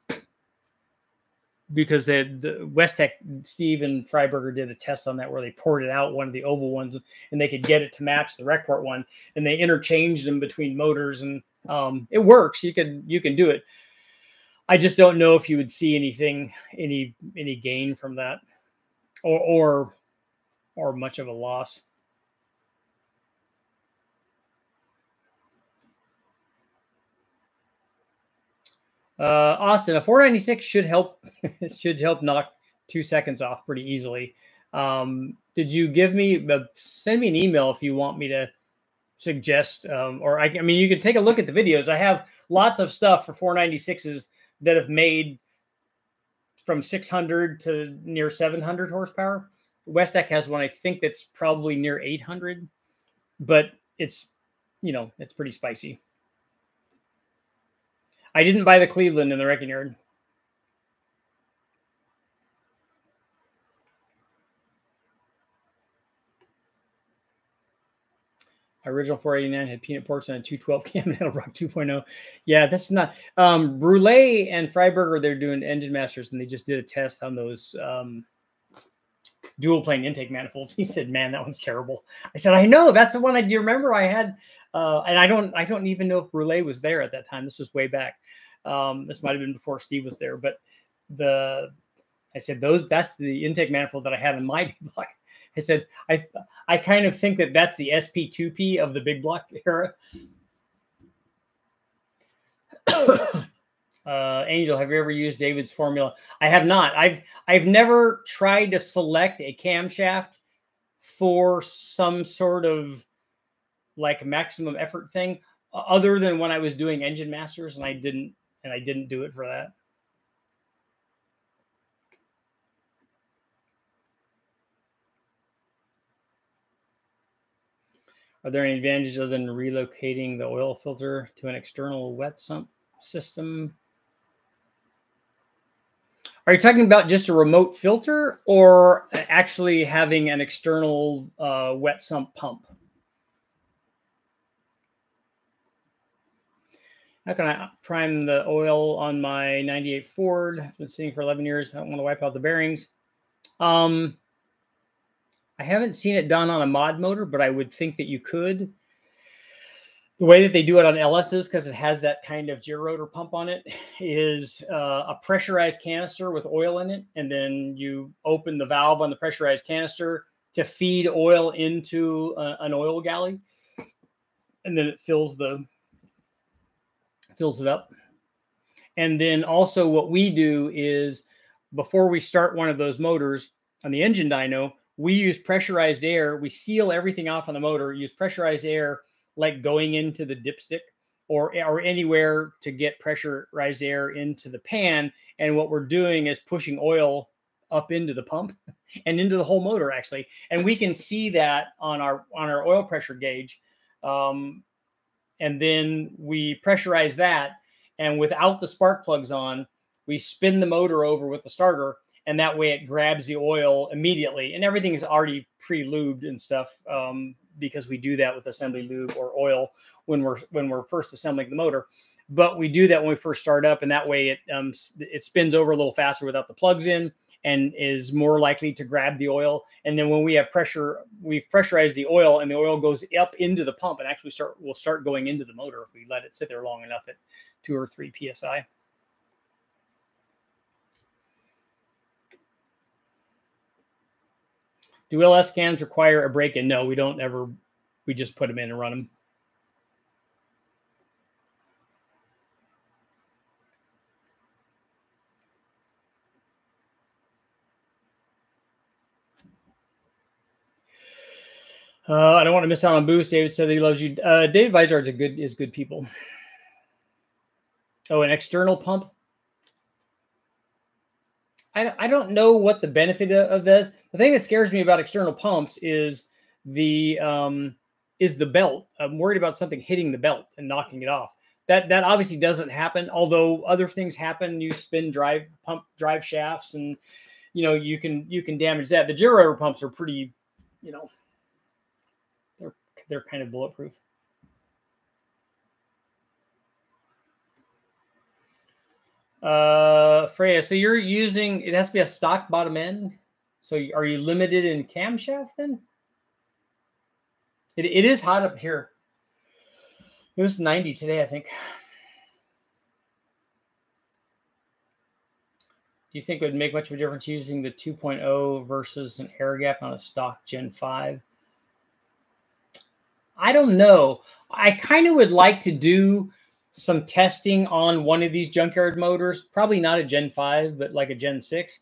because the, the Westech Steve and Freiburger did a test on that where they ported out one of the oval ones and they could get it to match the rec port one and they interchanged them between motors and um, it works. You can you can do it. I just don't know if you would see anything any any gain from that or or or much of a loss. Uh, Austin, a 496 should help <laughs> should help knock two seconds off pretty easily. Um, did you give me uh, send me an email if you want me to suggest um, or I, I mean you can take a look at the videos. I have lots of stuff for 496s that have made from 600 to near 700 horsepower. Westech has one I think that's probably near 800, but it's you know it's pretty spicy. I didn't buy the Cleveland in the wrecking yard. Original 489 had peanut ports and a 212 <laughs> cam Edelbrock 2.0. Yeah, this is not um and Freiburger, they're doing engine masters and they just did a test on those um dual plane intake manifolds. <laughs> He said, Man, that one's terrible. I said, I know, that's the one I do remember I had uh and I don't I don't even know if Brule was there at that time. This was way back. Um, this might have been before Steve was there, but the I said those that's the intake manifold that I had in my <laughs> block. I said, I I kind of think that that's the SP2P of the big block <laughs> era. <coughs> uh, Angel, have you ever used David's formula? I have not. I've I've never tried to select a camshaft for some sort of like maximum effort thing, other than when I was doing engine masters, and I didn't and I didn't do it for that. Are there any advantages other than relocating the oil filter to an external wet sump system? Are you talking about just a remote filter or actually having an external uh, wet sump pump? How can I prime the oil on my 98 Ford? It's been sitting for 11 years. I don't want to wipe out the bearings. Um, I haven't seen it done on a mod motor, but I would think that you could. The way that they do it on LSs, because it has that kind of gear rotor pump on it, is uh, a pressurized canister with oil in it. And then you open the valve on the pressurized canister to feed oil into uh, an oil galley. And then it fills the fills it up. And then also what we do is before we start one of those motors on the engine dyno, we use pressurized air. We seal everything off on the motor, use pressurized air like going into the dipstick or, or anywhere to get pressurized air into the pan. And what we're doing is pushing oil up into the pump <laughs> and into the whole motor actually. And we can see that on our on our oil pressure gauge. Um, and then we pressurize that. And without the spark plugs on, we spin the motor over with the starter and that way it grabs the oil immediately and everything is already pre-lubed and stuff um, because we do that with assembly lube or oil when we're when we're first assembling the motor. But we do that when we first start up and that way it um, it spins over a little faster without the plugs in and is more likely to grab the oil. And then when we have pressure we've pressurized the oil and the oil goes up into the pump and actually start will start going into the motor if we let it sit there long enough at two or three psi Do LS cams require a break-in? No, we don't ever. We just put them in and run them. Uh, I don't want to miss out on boost. David said he loves you. Uh, David Vizard's a good is good people. Oh, an external pump. I, I don't know what the benefit of this. The thing that scares me about external pumps is the um, is the belt. I'm worried about something hitting the belt and knocking it off. That that obviously doesn't happen. Although other things happen, you spin drive pump drive shafts, and you know you can you can damage that. The gerotor pumps are pretty, you know, they're they're kind of bulletproof. Uh, Freya, so you're using it has to be a stock bottom end. So are you limited in camshaft then? It, it is hot up here. It was 90 today, I think. Do you think it would make much of a difference using the 2.0 versus an air gap on a stock Gen 5? I don't know. I kind of would like to do some testing on one of these junkyard motors, probably not a Gen 5, but like a Gen 6.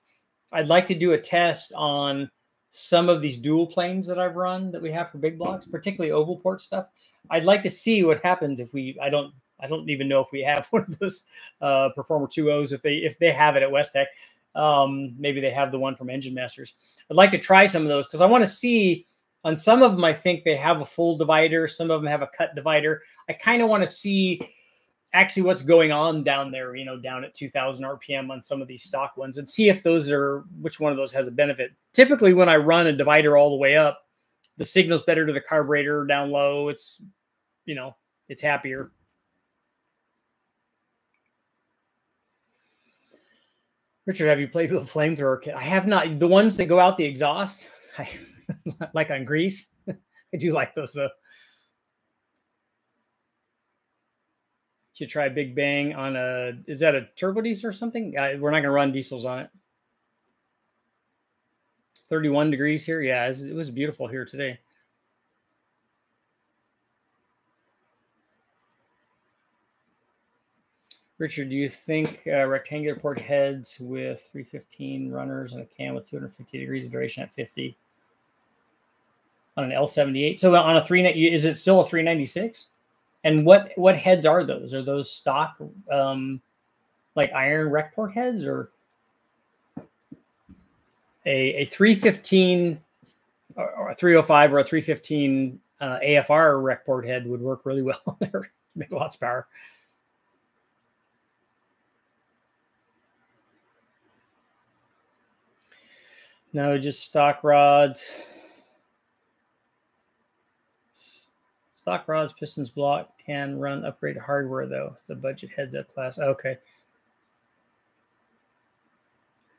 I'd like to do a test on some of these dual planes that I've run that we have for big blocks, particularly oval port stuff. I'd like to see what happens if we I don't I don't even know if we have <laughs> one of those uh, Performer 2.0s if they if they have it at Westech. Um, maybe they have the one from Engine Masters. I'd like to try some of those because I want to see on some of them I think they have a full divider, some of them have a cut divider. I kind of want to see actually what's going on down there, you know, down at 2000 RPM on some of these stock ones and see if those are, which one of those has a benefit. Typically, when I run a divider all the way up, the signal's better to the carburetor down low. It's, you know, it's happier. Richard, have you played with a flamethrower kit? I have not. The ones that go out the exhaust, <laughs> I, like on grease, <laughs> I do like those though. Should try Big Bang on a is that a turbo diesel or something? Uh, we're not gonna run diesels on it. 31 degrees here. Yeah, it was, beautiful here today. Richard, do you think uh, rectangular port heads with 315 runners and a cam with 250 degrees of duration at 50 on an L78? So on a three, is it still a 396? And what what heads are those? Are those stock um, like iron rec port heads or a, a 315 or a 305 or a 315 uh, AFR rec port head would work really well there. Make lots of power. No, just stock rods. Stock rods, pistons, block can run upgraded hardware though. It's a budget heads up class. Okay.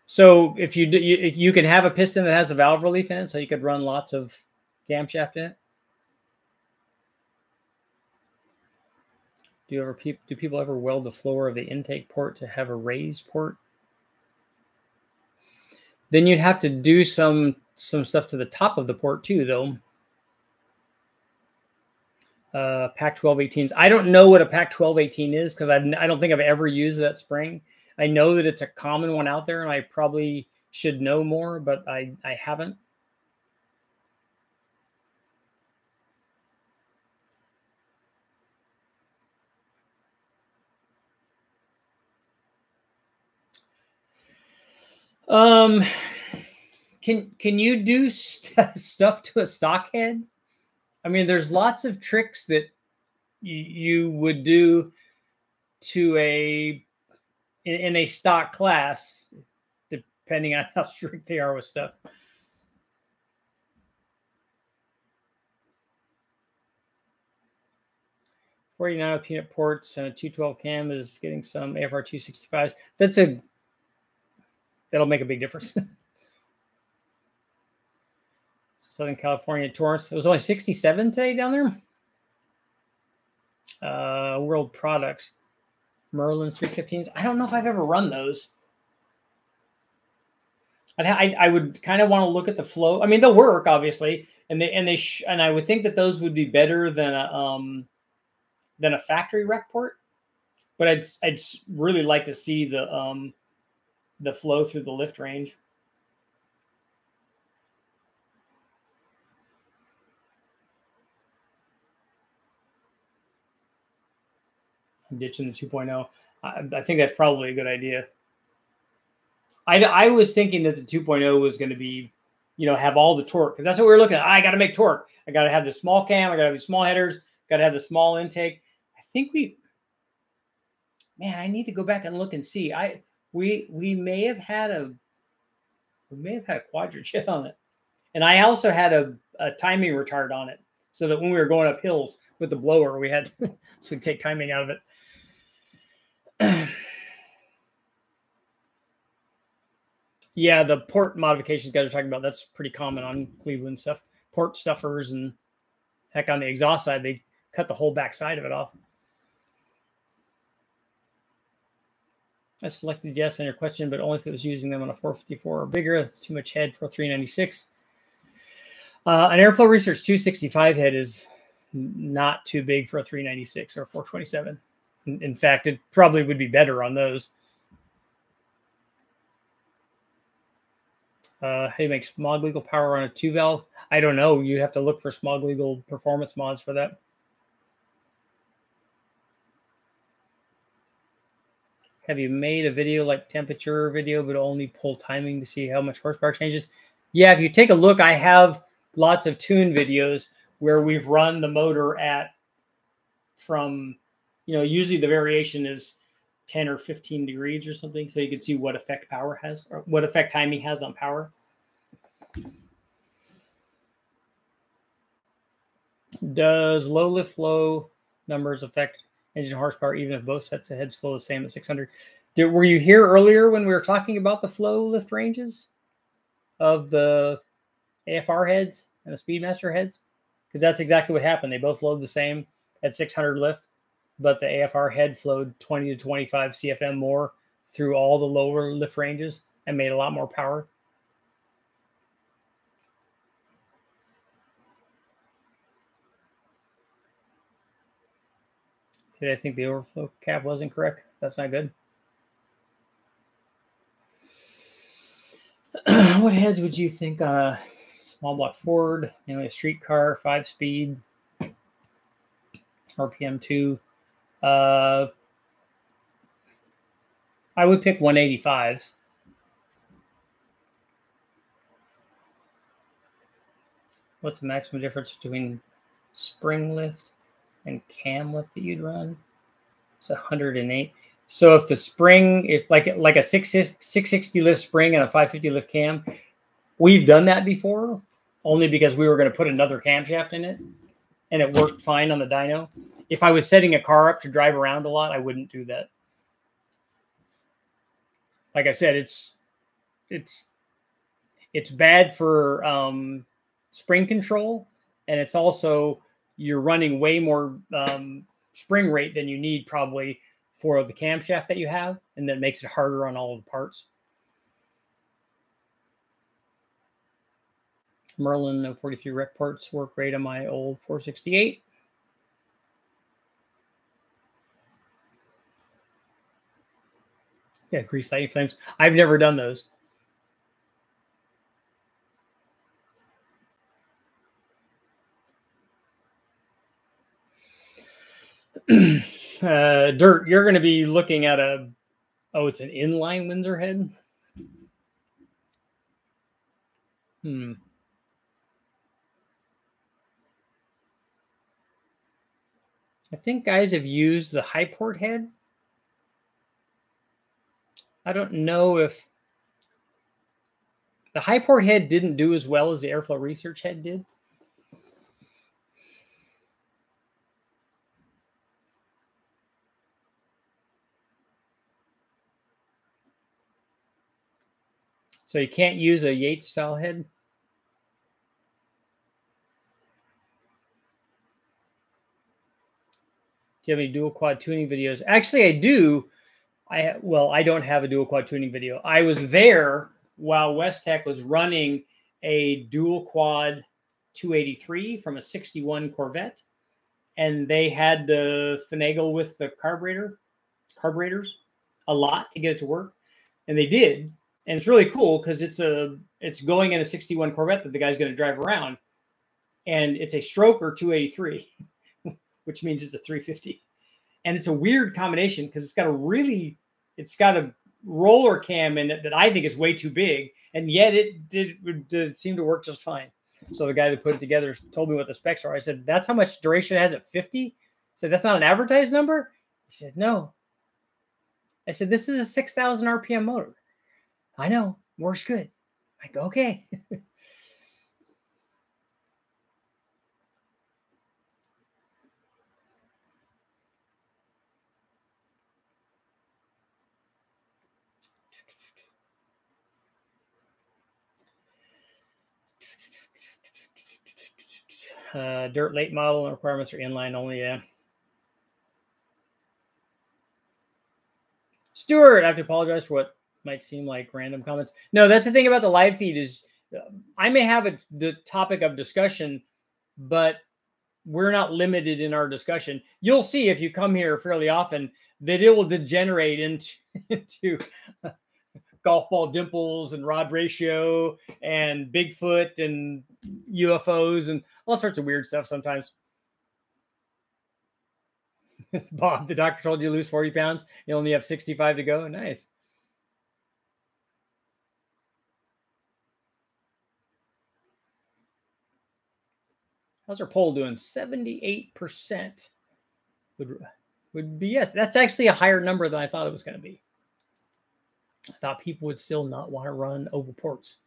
So if you, you you can have a piston that has a valve relief in it, so you could run lots of camshaft in it. Do you ever do people ever weld the floor of the intake port to have a raised port? Then you'd have to do some some stuff to the top of the port too, though uh, Pac 12 18s. I don't know what a Pac 12 18 is because I I don't think I've ever used that spring. I know that it's a common one out there, and I probably should know more, but I, I haven't. Um, can can you do st- <laughs> stuff to a stock head? I mean, there's lots of tricks that you would do to a in, in a stock class, depending on how <laughs> strict they are with stuff. Forty-nine peanut ports and a two twelve cam is getting some AFR two sixty fives. That's a that'll make a big difference. <laughs> Southern California Torrance. It was only 67 today down there. Uh, World Products. Merlin 315s. I don't know if I've ever run those. I'd I, I would kind of want to look at the flow. I mean, they'll work obviously, and they and they and I would think that those would be better than a um than a factory rec port. But I'd I'd really like to see the um the flow through the lift range. Ditching the 2.0. I, I think that's probably a good idea. I, I was thinking that the 2.0 was going to be, you know, have all the torque because that's what we were looking at. I got to make torque. I got to have the small cam. I got to have the small headers. Got to have the small intake. I think we, man, I need to go back and look and see. I we we may have had a we may have had a quadrajet on it, and I also had a, a timing retard on it, so that when we were going up hills with the blower, we had <laughs> so we take timing out of it. <clears throat> yeah, the port modifications guys are talking about that's pretty common on Cleveland stuff. Port stuffers and heck on the exhaust side, they cut the whole back side of it off. I selected yes on your question, but only if it was using them on a 454 or bigger. It's too much head for 396. Uh, an Airflow Research 265 head is not too big for a 396 or 427. In, fact, it probably would be better on those. Uh, how make smog legal power on a two valve? I don't know. You have to look for smog legal performance mods for that. Have you made a video like temperature video, but only pull timing to see how much horsepower changes? Yeah, if you take a look, I have lots of tune videos where we've run the motor at from, you know, usually the variation is 10 or 15 degrees or something. So you can see what effect power has or what effect timing has on power. Does low lift flow numbers affect engine horsepower even if both sets of heads flow the same at 600? Did, were you here earlier when we were talking about the flow lift ranges of the AFR heads and the Speedmaster heads? Because that's exactly what happened. They both flowed the same at 600 lift, but the AFR head flowed 20 to 25 CFM more through all the lower lift ranges and made a lot more power. Did I think the overflow cap wasn't correct? That's not good. <clears throat> what heads would you think on a small block Ford, you know, a street car, five speed, RPM two? Uh, I would pick 185s. What's the maximum difference between spring lift and cam lift that you'd run? It's 108. So if the spring, if like like a 660 lift spring and a 550 lift cam, we've done that before, only because we were going to put another camshaft in it, and it worked fine on the dyno. If I was setting a car up to drive around a lot, I wouldn't do that. Like I said, it's it's it's bad for um, spring control, and it's also you're running way more um, spring rate than you need probably for the camshaft that you have, and that makes it harder on all of the parts. Merlin 43 rec parts work great on my old 468. Yeah, grease lighting flames. I've never done those. <clears throat> uh, Dirt, you're going to be looking at a, oh, it's an inline Windsor head. Hmm. I think guys have used the high port head. I don't know if the high port head didn't do as well as the Airflow Research head did. So you can't use a Yates style head. Do you have any dual quad tuning videos? Actually, I do. I well, I don't have a dual quad tuning video. I was there while Westech was running a dual quad 283 from a 61 Corvette, and they had to finagle with the carburetor, carburetors, a lot to get it to work, and they did and it's really cool because it's a it's going in a 61 Corvette that the guy's going to drive around, and it's a stroker 283, <laughs> which means it's a 350, and it's a weird combination because it's got a really it's got a roller cam in it that I think is way too big, and yet it did, did seem to work just fine. So the guy that put it together told me what the specs are. I said, "That's how much duration it has at 50." I said, "That's not an advertised number." He said, "No." I said, "This is a 6,000 RPM motor." I know, works good. I go, okay. <laughs> Uh, dirt late model requirements are inline only. Yeah. Stuart, I have to apologize for what might seem like random comments. No, that's the thing about the live feed is uh, I may have a the topic of discussion, but we're not limited in our discussion. You'll see if you come here fairly often that it will degenerate into, <laughs> into golf ball dimples and rod ratio and Bigfoot and UFOs and all sorts of weird stuff sometimes. <laughs> Bob, the doctor told you to lose 40 pounds. You only have 65 to go. Nice. How's our poll doing? 78% would, would be yes. That's actually a higher number than I thought it was going to be. I thought people would still not want to run oval ports.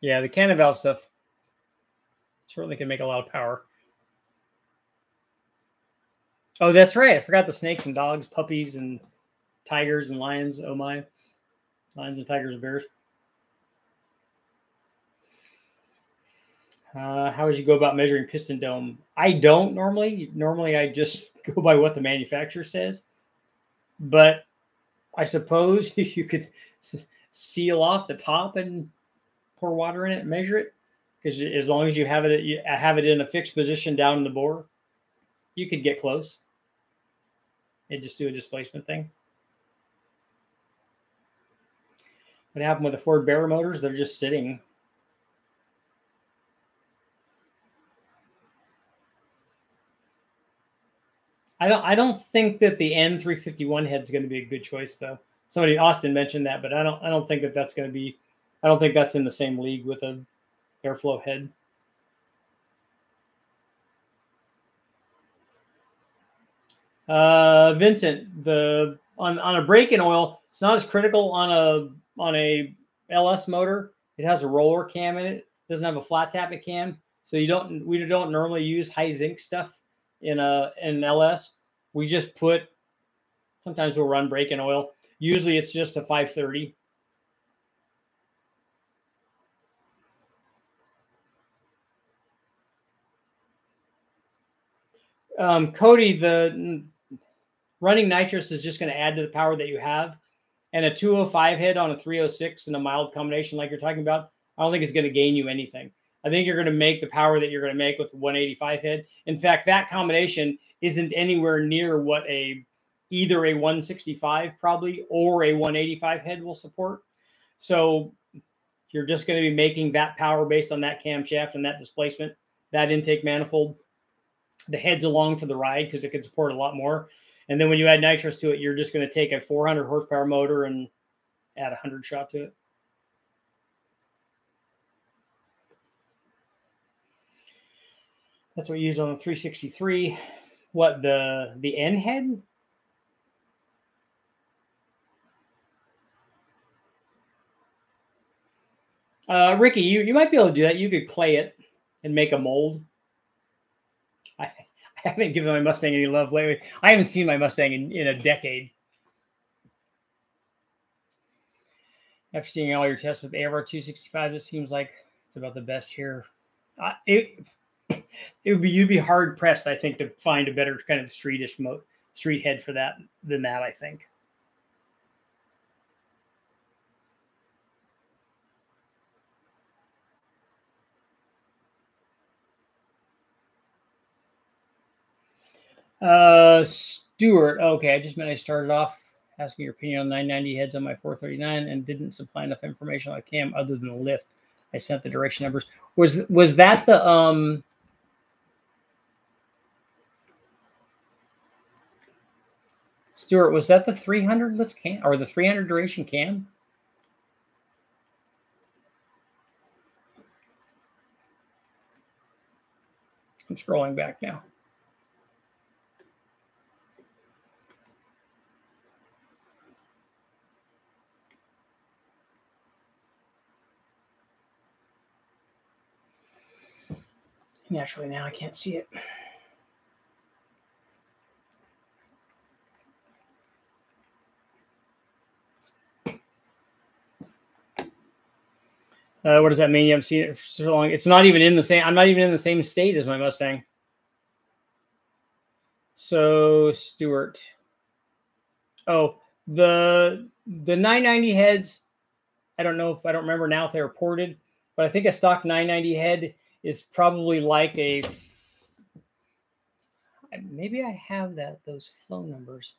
Yeah, the canted valve stuff certainly can make a lot of power. Oh, that's right. I forgot the snakes and dogs, puppies and tigers and lions. Oh my. Lions and tigers and bears. Uh, how would you go about measuring piston dome? I don't normally. Normally, I just <laughs> go by what the manufacturer says. But I suppose <laughs> if you could seal off the top and pour water in it and measure it, because as long as you have it, you have it in a fixed position down in the bore, you could get close and just do a displacement thing. What happened with the Ford Bear motors? They're just sitting. I don't. I don't think that the N351 head is going to be a good choice, though. Somebody Austin mentioned that, but I don't. I don't think that that's going to be. I don't think that's in the same league with a airflow head. Uh, Vincent, the on on a break-in oil, it's not as critical on a on a LS motor. It has a roller cam in it. it doesn't have a flat tappet cam, so you don't. We don't normally use high zinc stuff in a in LS. We just put. Sometimes we'll run break-in oil. Usually, it's just a 530. Um, Cody, the running nitrous is just going to add to the power that you have. And a 205 head on a 306 in a mild combination, like you're talking about, I don't think it's going to gain you anything. I think you're going to make the power that you're going to make with 185 head. In fact, that combination isn't anywhere near what a either a 165 probably or a 185 head will support. So you're just going to be making that power based on that camshaft and that displacement, that intake manifold. The head's along for the ride because it can support a lot more. And then when you add nitrous to it, you're just going to take a 400 horsepower motor and add a 100 shot to it. That's what we use on the 363. What the the N head? Uh, Ricky, you, you might be able to do that. You could clay it and make a mold. I, I haven't given my Mustang any love lately. I haven't seen my Mustang in, in a decade. After seeing all your tests with AFR 265, it seems like it's about the best here. It <laughs> it would be you'd be hard pressed, I think, to find a better kind of streetish mo- street head for that than that. I think. Uh, Stuart. Okay, I just meant I started off asking your opinion on 990 heads on my 439 and didn't supply enough information on the cam other than the lift. I sent the duration numbers. Was was that the um? Stuart, was that the 300 lift cam or the 300 duration cam? I'm scrolling back now. Naturally, now I can't see it. Uh, what does that mean? You haven't seen it for so long. It's not even in the same. I'm not even in the same state as my Mustang. So Stuart. Oh, the the 990 heads. I don't know if I don't remember now if they were ported, but I think a stock 990 head is probably like a. Maybe I have that those flow numbers.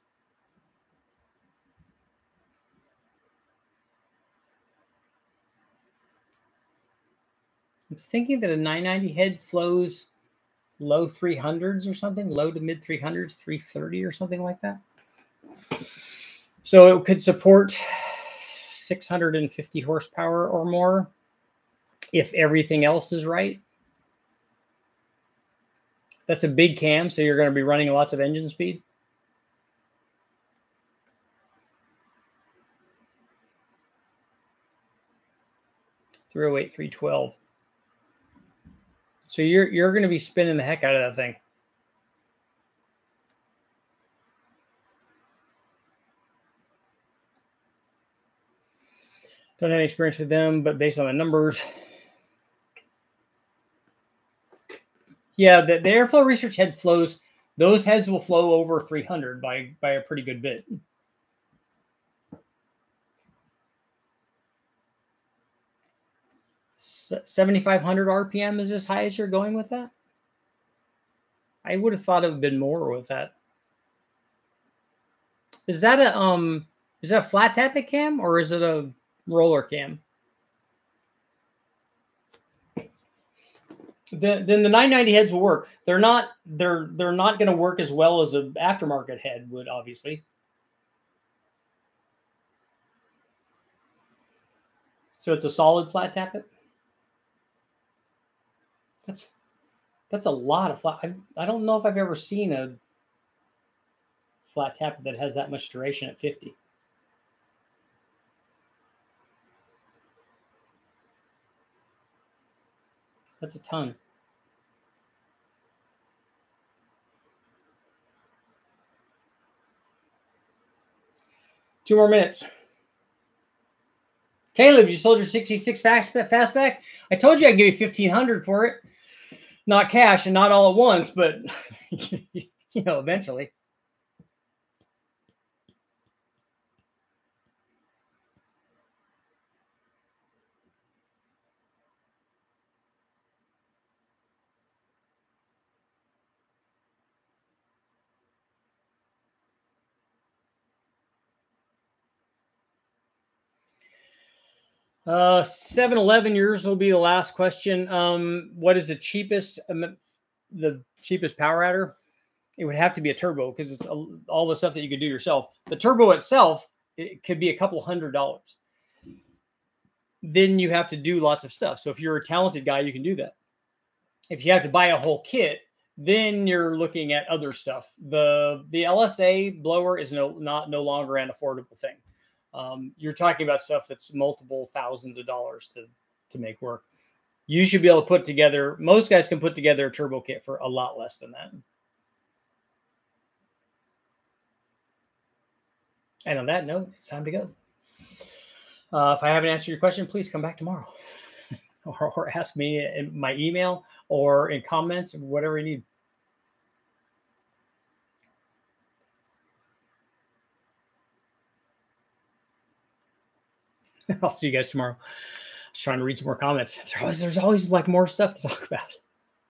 I'm thinking that a 990 head flows low 300s or something, low to mid 300s, 330 or something like that. So it could support 650 horsepower or more if everything else is right. That's a big cam, so you're going to be running lots of engine speed. Three oh eight, three twelve. So you're you're going to be spinning the heck out of that thing. Don't have any experience with them, but based on the numbers, yeah, the, the airflow research head flows. Those heads will flow over 300 by by a pretty good bit. 7,500 RPM is as high as you're going with that? I would have thought it would have been more with that. Is that a um is that a flat tappet cam or is it a roller cam? Then, then the 990 heads will work. They're not they're they're not going to work as well as an aftermarket head would obviously. So it's a solid flat tappet. That's that's a lot of flat. I, I don't know if I've ever seen a flat tappet has that much duration at 50. That's a ton. Two more minutes. Caleb, you sold your 66 fast, fastback. I told you I'd give you 1500 for it not cash and not all at once, but <laughs> you know, eventually. Uh, 7 Eleven, yours will be the last question. Um, what is the cheapest, um, the cheapest power adder? It would have to be a turbo because it's a, all the stuff that you could do yourself. The turbo itself, it could be a couple hundred dollars. Then you have to do lots of stuff. So if you're a talented guy, you can do that. If you have to buy a whole kit, then you're looking at other stuff. The the LSA blower is no not no longer an affordable thing. Um, you're talking about stuff that's multiple thousands of dollars to to make work. You should be able to put together. Most guys can put together a turbo kit for a lot less than that. And on that note, it's time to go. Uh, if I haven't answered your question, please come back tomorrow or, <laughs> or ask me in my email or in comments, or whatever you need. <laughs> I'll see you guys tomorrow. I was trying to read some more comments. There's always, there's always like more stuff to talk about.